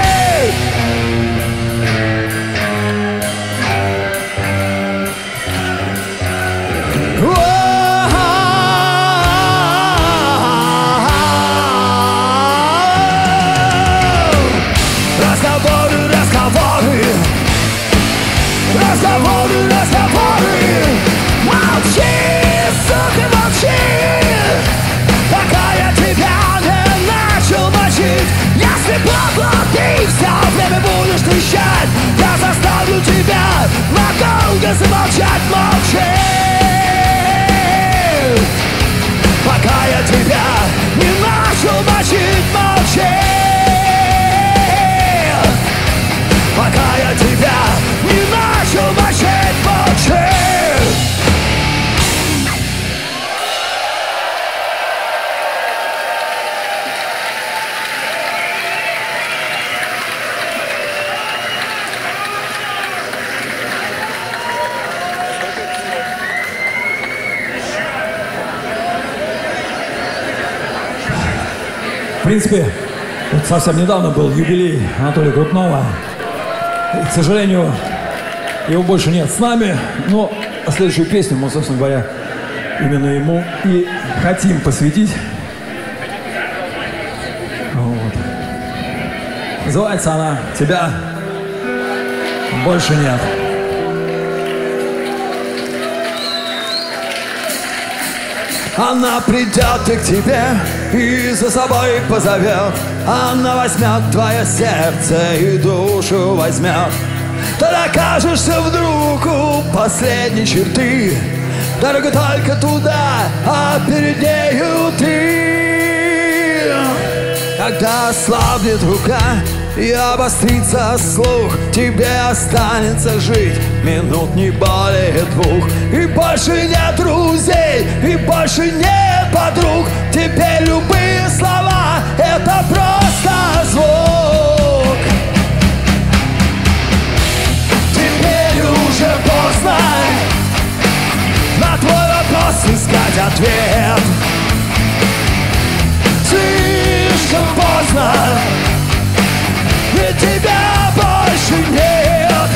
Совсем недавно был юбилей Анатолия Крупнова. И, к сожалению, его больше нет с нами. Но следующую песню мы, собственно говоря, именно ему и хотим посвятить. Вот. Называется она «Тебя больше нет». Она придет и к тебе и за собой позовет Она возьмет твое сердце и душу возьмет Ты окажешься вдруг у последней черты. Дорога только туда, а перед нею ты. Когда ослабнет рука и обострится слух Тебе останется жить минут не более двух. И больше нет друзей, и больше нет подруг. Теперь любые слова — это просто звук. Теперь уже поздно. На твой вопрос искать ответ. Слишком поздно. Ведь тебя больше нет.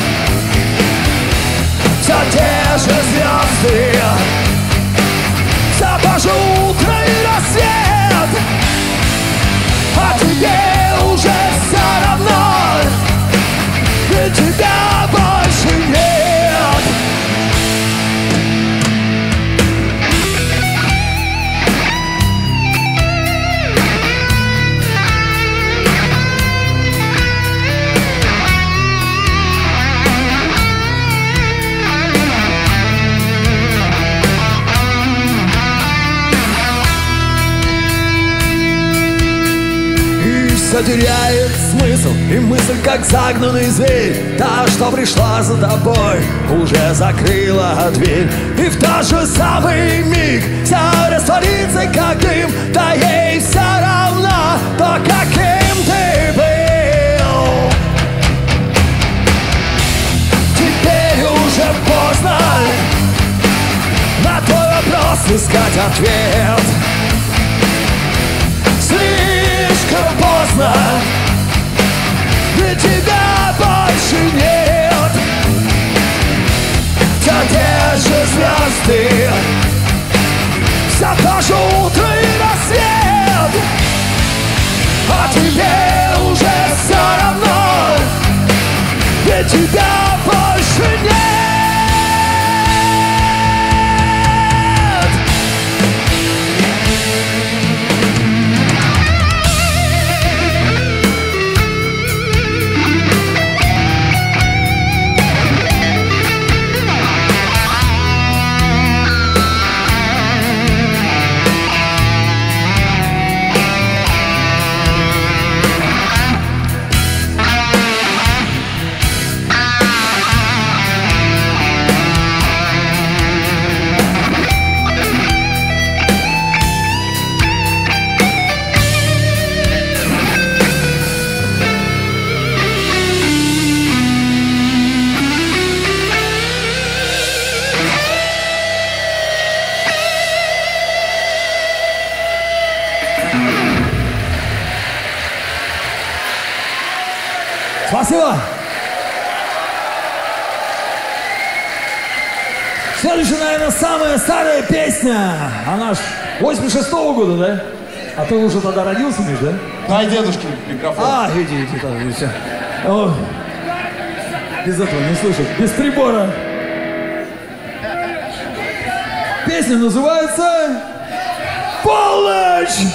Все те же звезды. Все то рассвет Тебе уже все равно. Ведь тебя больше все теряет смысл. И мысль как загнанный зверь. Та, что пришла за тобой Уже закрыла дверь. И в тот же самый миг Вся растворится как дым. Да ей все равно То, каким ты был. Теперь уже поздно На твой вопрос искать ответ. Слишком поздно Ведь тебя больше нет. Все те же звезды. Все то же утро и рассвет. А тебе уже все равно. Ведь тебя больше нет песня. Она ж 86-го года, да? А ты уже тогда родился, Миш, да? Дай дедушке микрофон. А, иди, иди, там, иди, всё. О, без этого не слышит, без прибора. Песня называется «Полночь».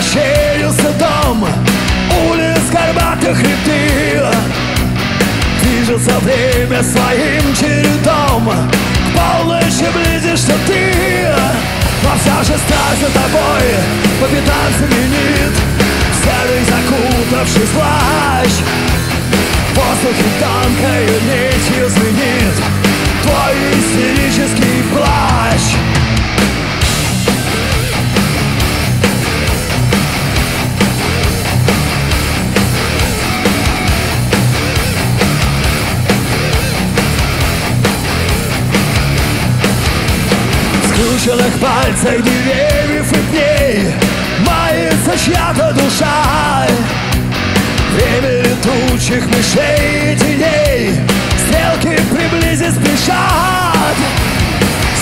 Ощерился дом Улиц горбатых хребты Движется время своим чередом К полночи близишься ты? Но все же страх за тобой по пятам семенит серый закутавший плащ. В воздухе тонкою нитью звенит Твой истерический плащ скрученных пальцах деревьев и пней Мается чья-то душа. Время летучих мышей и теней Стрелки приблизить спешат.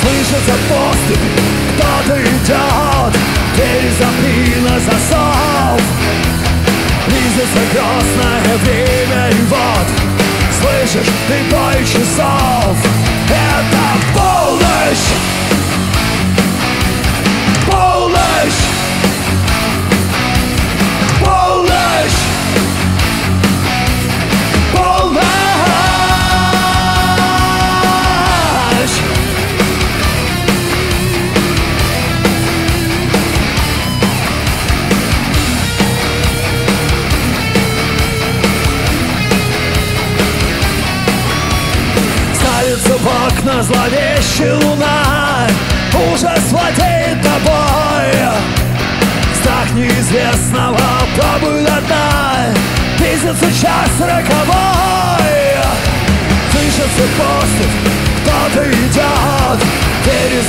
Слышится поступь, кто-то идет Дверь запри на засов Близится грозное время и вот Слышишь ты бой часов. Это Полночь! Зловещая луна Ужас владеет тобой. Страх неизвестного пробует одна Близится час роковой. Слышится поступь, кто-то идет Двери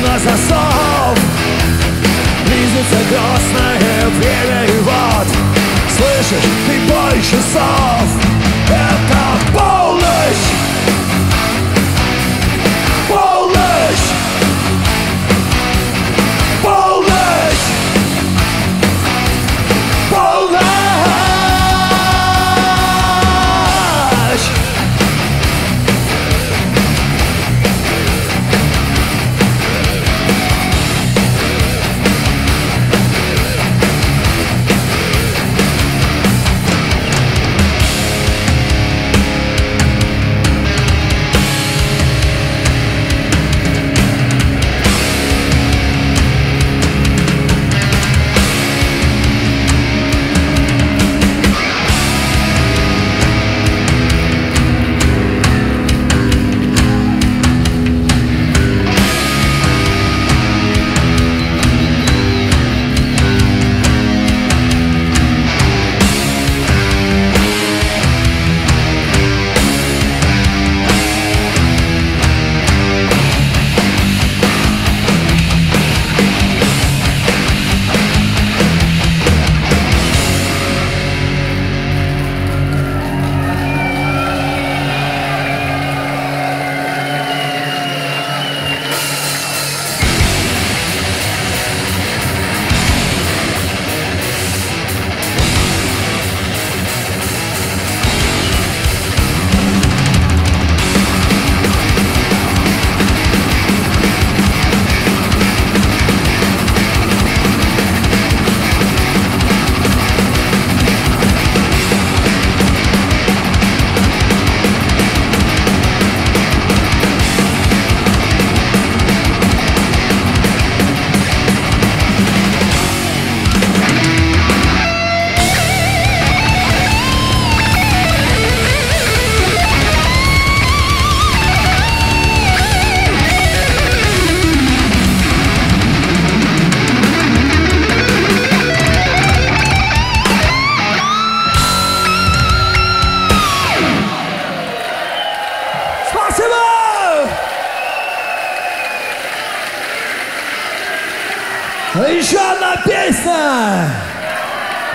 на засов. Близится грозное время и вот Слышишь, ты бой часов. Это Полночь!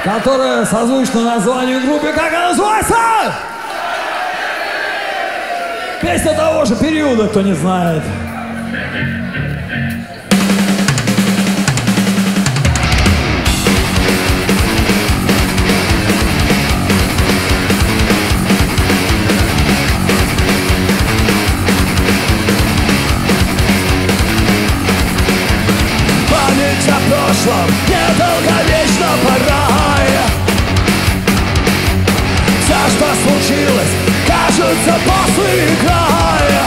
Которая созвучна названию группы. Как она называется? Песня того же периода, кто не знает. Память о прошлом недолговечно пора что случилось, кажется после края.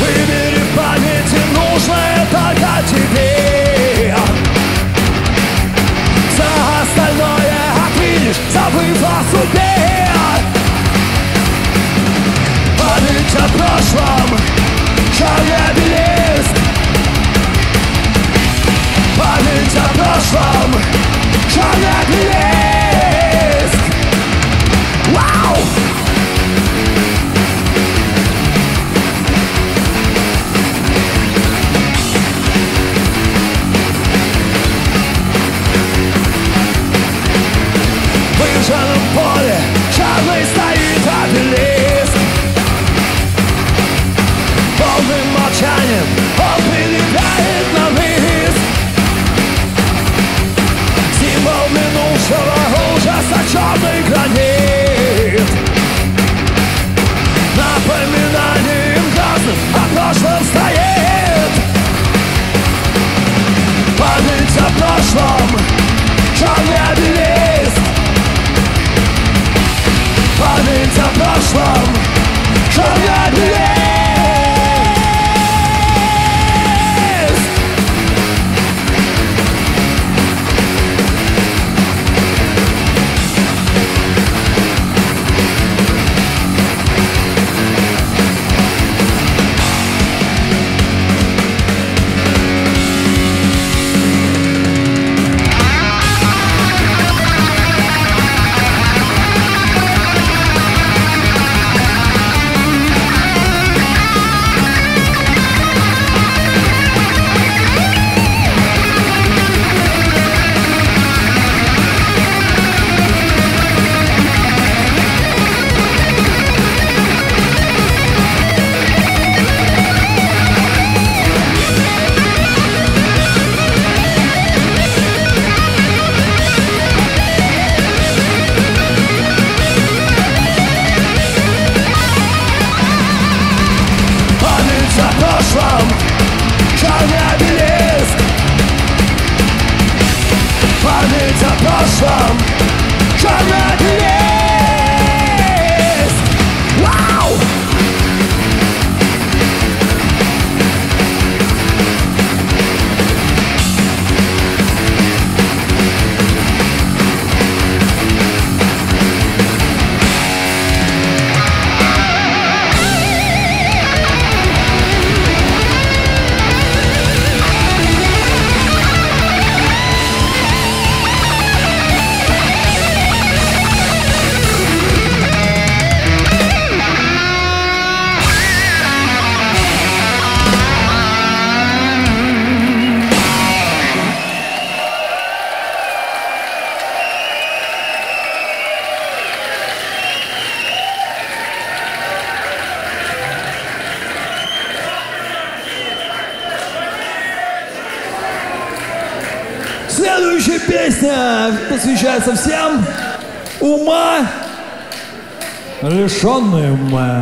Выбери в памяти нужное только тебе. За остальное отвинешь, забыв о судьбе. Память о прошлом, черный обелиск Память о прошлом, черный обелиск молчанием он прилетает на выск Символ минувшего ужаса черный гранит посвящается всем ума, лишенные ума.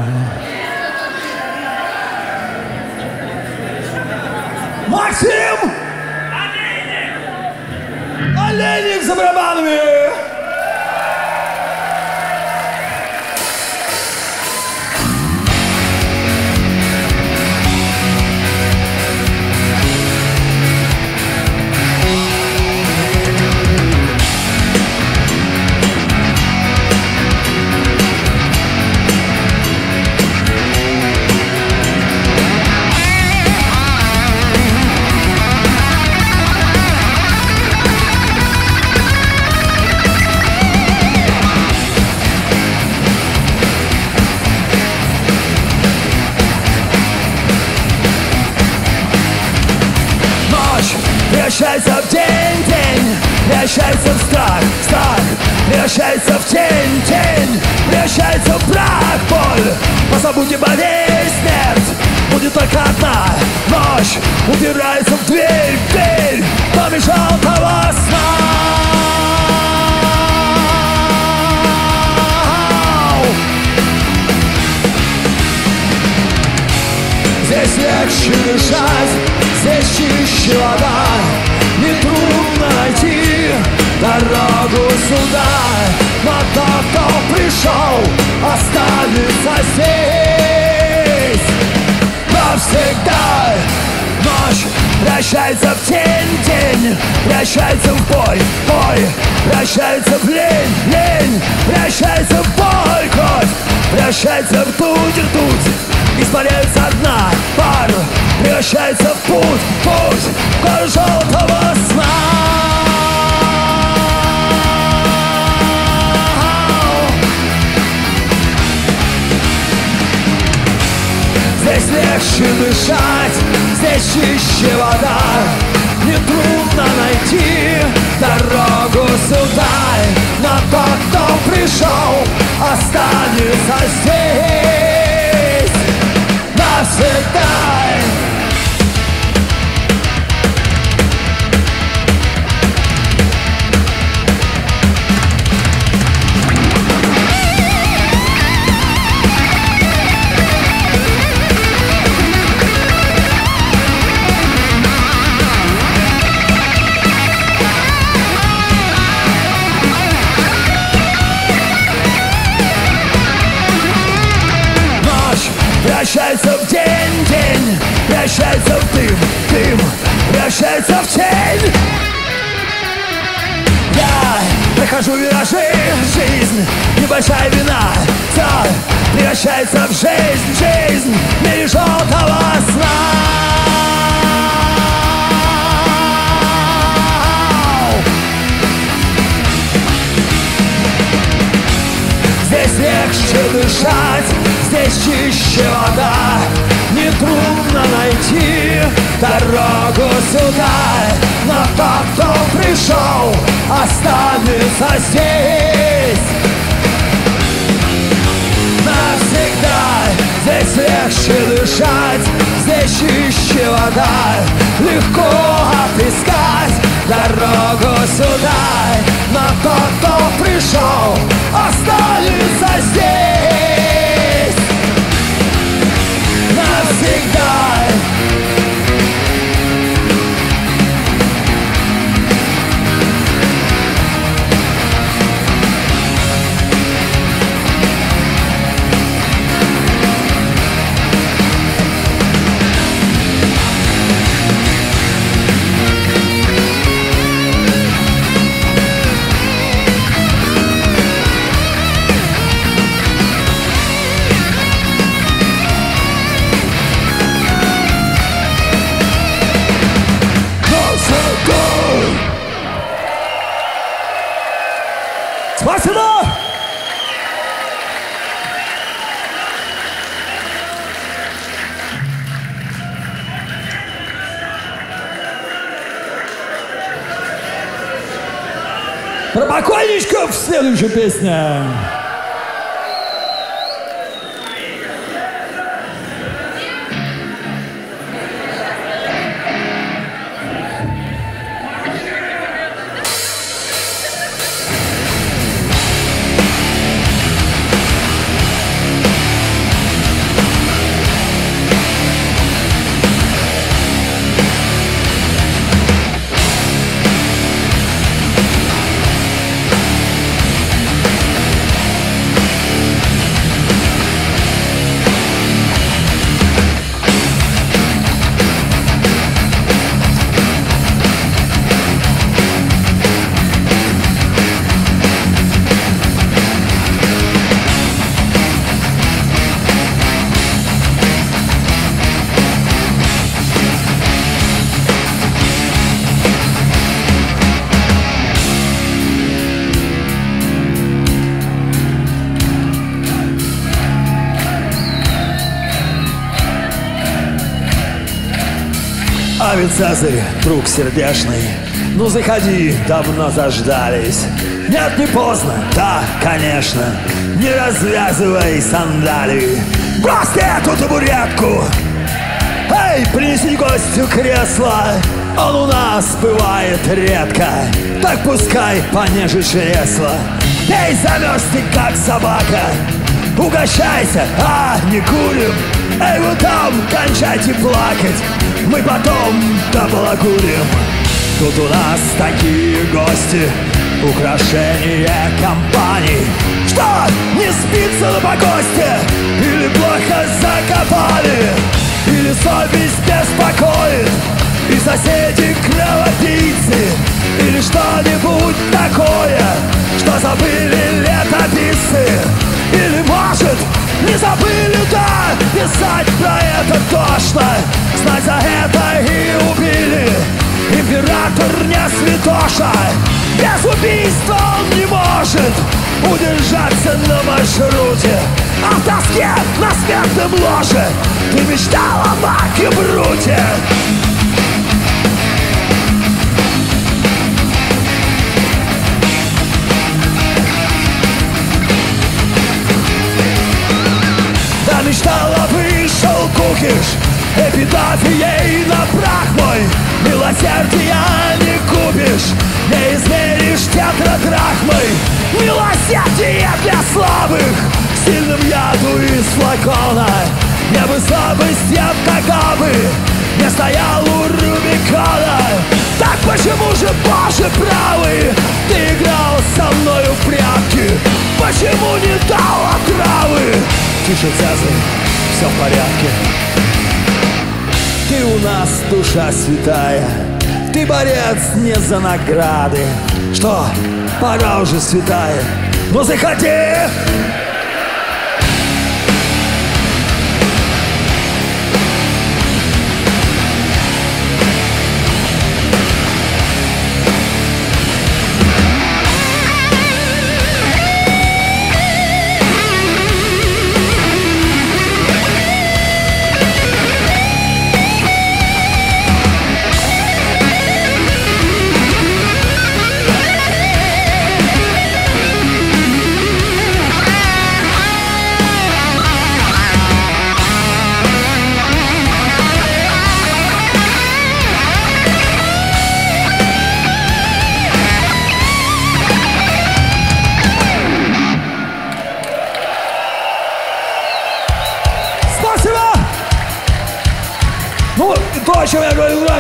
Следующая Цезарь, друг сердечный Ну заходи, давно заждались. Нет, не поздно, да, конечно. Не развязывай сандалии Бросьте эту табуретку. Эй, принеси гостю кресло. Он у нас бывает редко. Так пускай понежит чресло. Эй, замерз ты как собака. Угощайся, а не курим Эй, вы там, кончайте плакать Мы потом добалагурим Тут у нас такие гости Украшение компаний Что, не спится на погосте? Или плохо закопали? Или совесть беспокоит? И соседи кровопийцы Или что-нибудь такое Что забыли летописцы Или может не забыли, да, писать про это тошно Знать за это и убили. Император не святоша. Без убийства он не может Удержаться на маршруте. А в тоске на смертном ложе Ты мечтал о маке бруте кукиш Эпитафией на прах мой Милосердия не купишь. Не измеришь тетрадрахмой Милосердие для слабых. Сильным яду из флакона Я бы слабость, я бы Не стоял у Рубикона. Так почему же, Боже правый Ты играл со мною в прятки. Почему не дал отравы? Тише, Цезарь, все в порядке. Ты у нас душа святая. Ты борец не за награды. Что, пора уже святая. Ну заходи!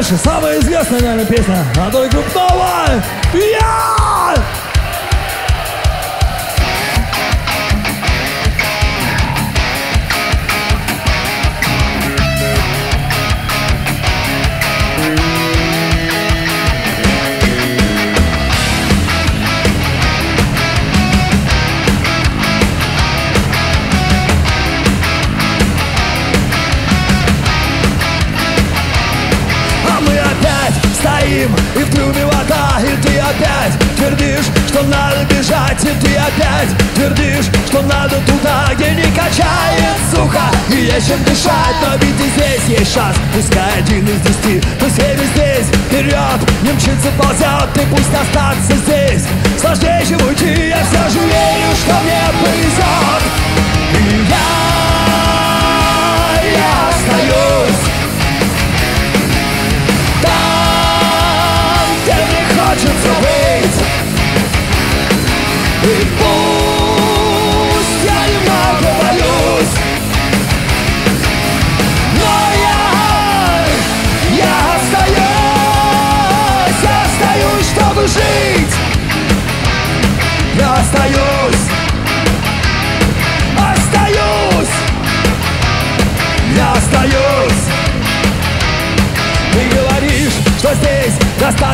Раньше, самая известная, наверное, песня Анатолия Крупнова. Я! И в трюме вода, и ты опять твердишь, что надо бежать, и ты опять твердишь, что надо туда, где не качает сухо, и есть чем дышать, но ведь и здесь есть шанс, пускай один из десяти, пусть время здесь, вперед, не мчится, ползет, и пусть остаться здесь, сложнее, чем уйти, я все же что мне повезет, и я, я остаюсь.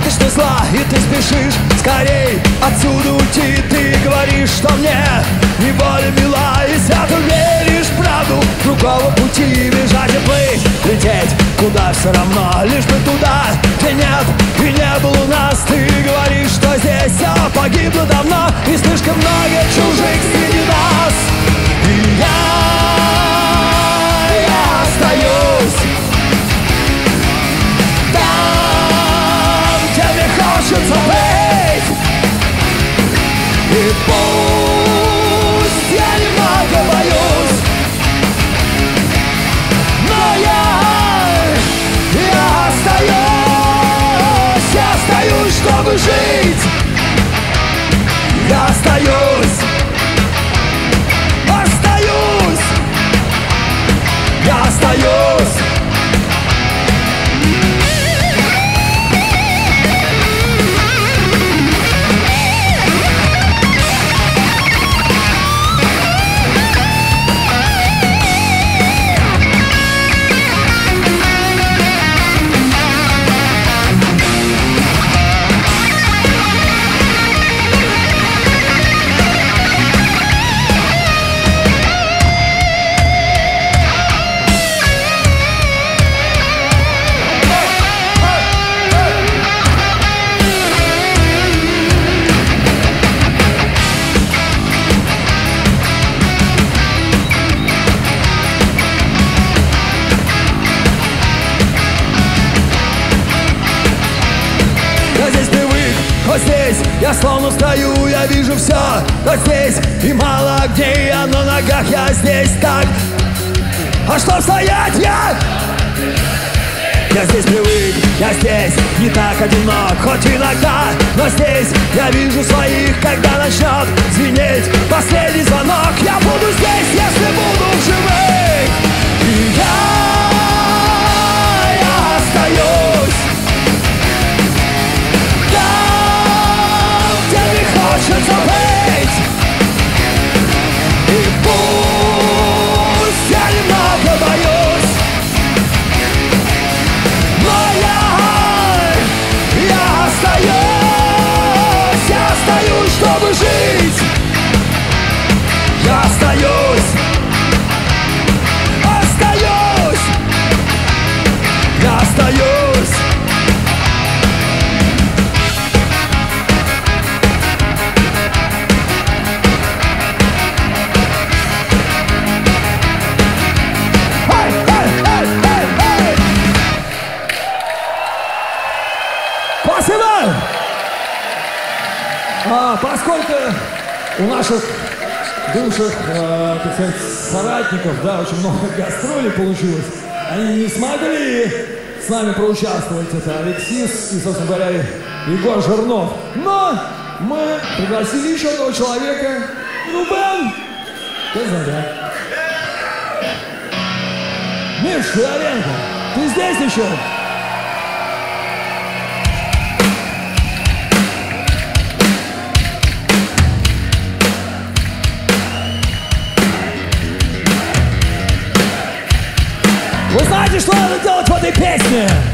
Достаточно зла И ты спешишь. Скорей отсюда уйти Ты говоришь, что мне неволя мила И свято веришь в правду. Другого пути Бежать и плыть, лететь куда все равно Лишь бы туда, где нет и не было нас. Ты говоришь, что здесь все погибло давно И слишком много чужих среди нас. И я, я остаюсь conscience of И пусть я немного боюсь Но я, я остаюсь Я остаюсь, чтобы жить. Стою, я вижу все Вот здесь и мало где я на ногах, я здесь так. А что стоять я? Я здесь привык, я здесь не так одинок Хоть иногда, но здесь я вижу своих Когда начнет звенеть последний звонок. Я буду здесь, если буду в живых. И я, я остаюсь не хочется быть у наших бывших, э, сказать, соратников, да, очень много гастролей получилось, они не смогли с нами проучаствовать. Это Алексис и, собственно говоря, Егор Жирнов. Но мы пригласили еще одного человека. Рубен! Ты знаешь, Миш Федоренко, ты здесь еще? Делать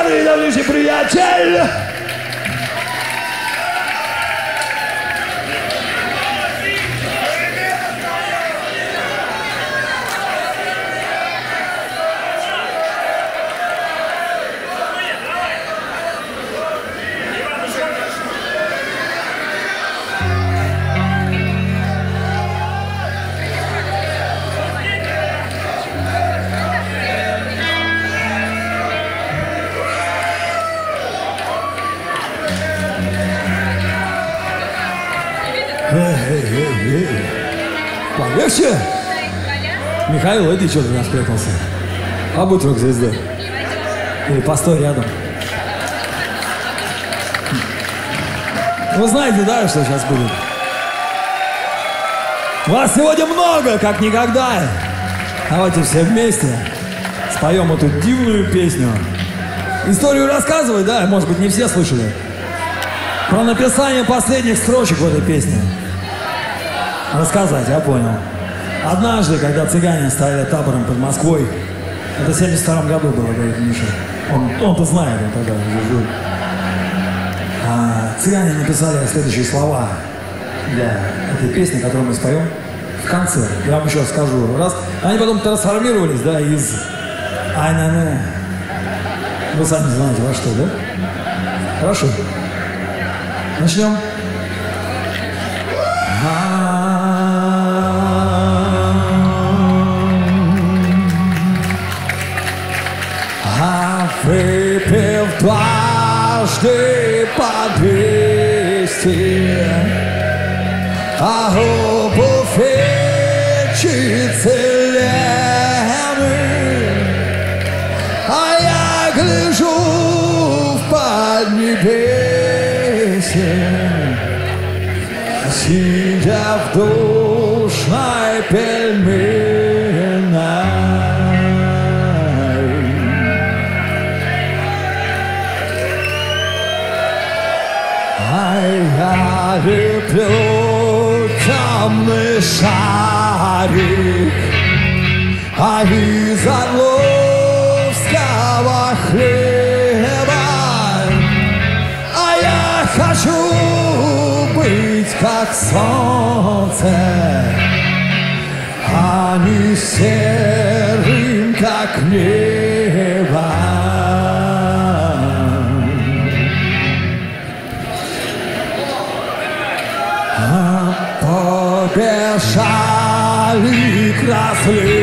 Cari amici Briacel! Полегче. Михаил, иди, что ты нас спрятался? А будь рок-звездой. Или постой рядом. Вы знаете, да, что сейчас будет? Вас сегодня много, как никогда. Давайте все вместе споем эту дивную песню. Историю рассказывать, да, может быть, не все слышали. Про написание последних строчек в этой песне. Рассказать, я понял. Однажды, когда цыгане стояли табором под Москвой, это в 72 году было, говорит Миша. Он, он-то знает, он тогда уже жил. А, цыгане написали следующие слова для этой песни, которую мы споем в конце. Я вам еще скажу. Раз, они потом трансформировались, да, из Айнане. Вы сами знаете во что, да? Хорошо. Начнем. Дважды по двести, а у буфетчицы Лены, а я гляжу в поднебесье, сидя в душной пельменной. Люблю темный шарик, а из орловского хлеба а я хочу быть как солнце, а не серым, как небо. К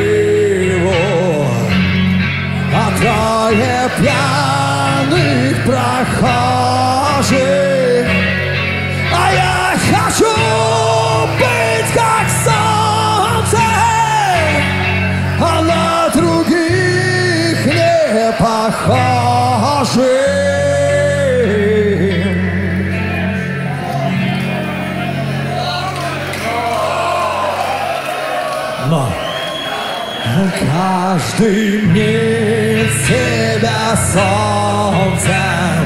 каждый мнит себя солнцем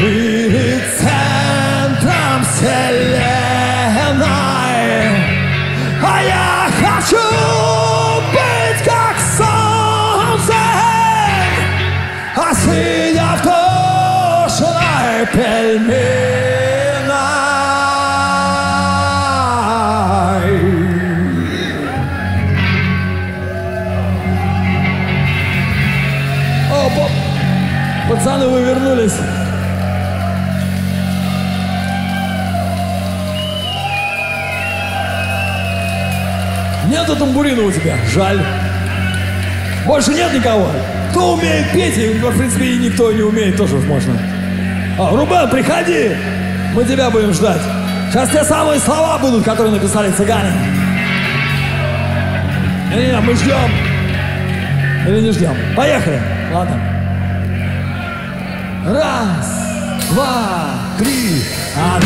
и центром вселенной. А я хочу быть как солнце, а сидя в тушеной пельменной. Тамбурина у тебя, жаль. Больше нет никого. Кто умеет петь, и, в принципе, и никто не умеет, тоже можно. А, Рубен, приходи, мы тебя будем ждать. Сейчас те самые слова будут, которые написали цыгане. Не-не-не, мы ждем. Или не ждем? Поехали. Ладно. Раз, два, три. А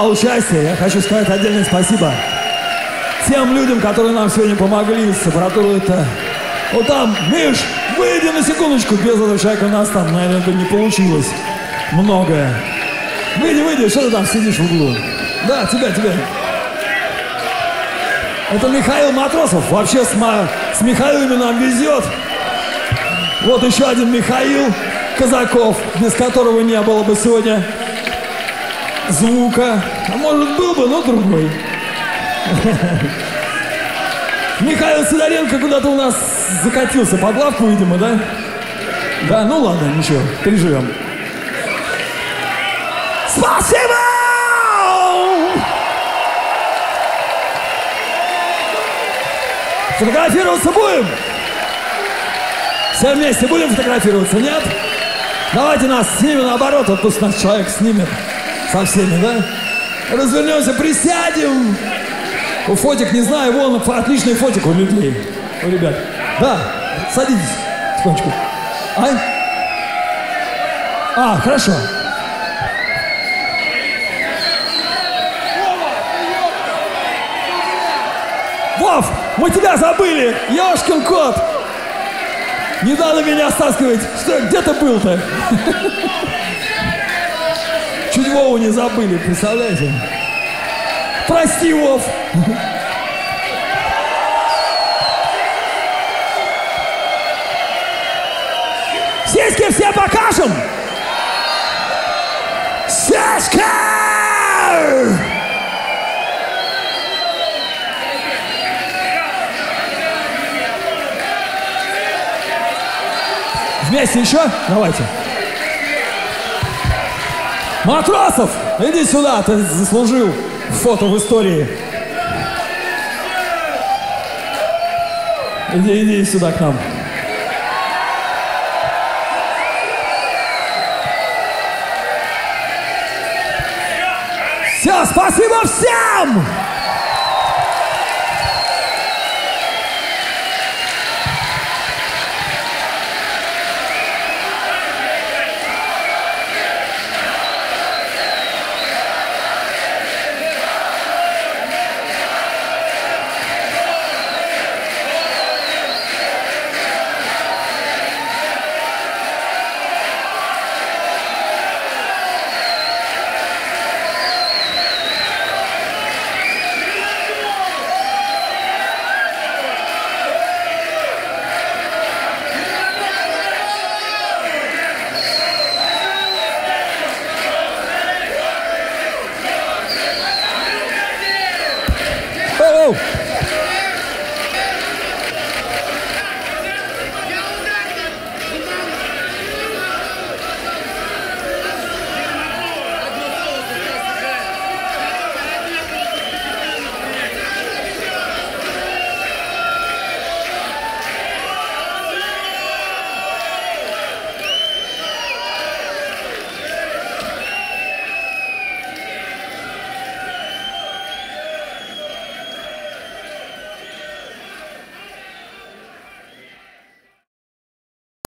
всем, кто принимал участие. Я хочу сказать отдельное спасибо тем людям, которые нам сегодня помогли с аппаратурой. Это вот там, Миш, выйди на секундочку. Без этого человека у нас там, наверное, это не получилось многое. Выйди, выйди, что ты там сидишь в углу? Да, тебя, тебя. Это Михаил Матросов. Вообще с, Ма- с Михаилами нам везет. Вот еще один Михаил Казаков, без которого не было бы сегодня звука. А может был бы, но другой. Михаил Сидоренко куда-то у нас закатился под лавку, видимо, да? Да, ну ладно, ничего, переживем. Спасибо! Фотографироваться будем? Все вместе будем фотографироваться, нет? Давайте нас снимем наоборот, вот пусть нас человек снимет со всеми, да? Развернемся, присядем. У фотик, не знаю, вон отличный фотик у людей, у ребят. Да, садитесь, секундочку. Ай? А, хорошо. Вов, мы тебя забыли! Ёшкин кот! Не надо меня стаскивать! Что, где ты был-то? Чуть Вову не забыли, представляете? Прости, Вов! Сиськи все покажем! Сиськи! Вместе еще? Давайте. Матросов, иди сюда, ты заслужил фото в истории. Иди, иди сюда к нам. Все, спасибо всем!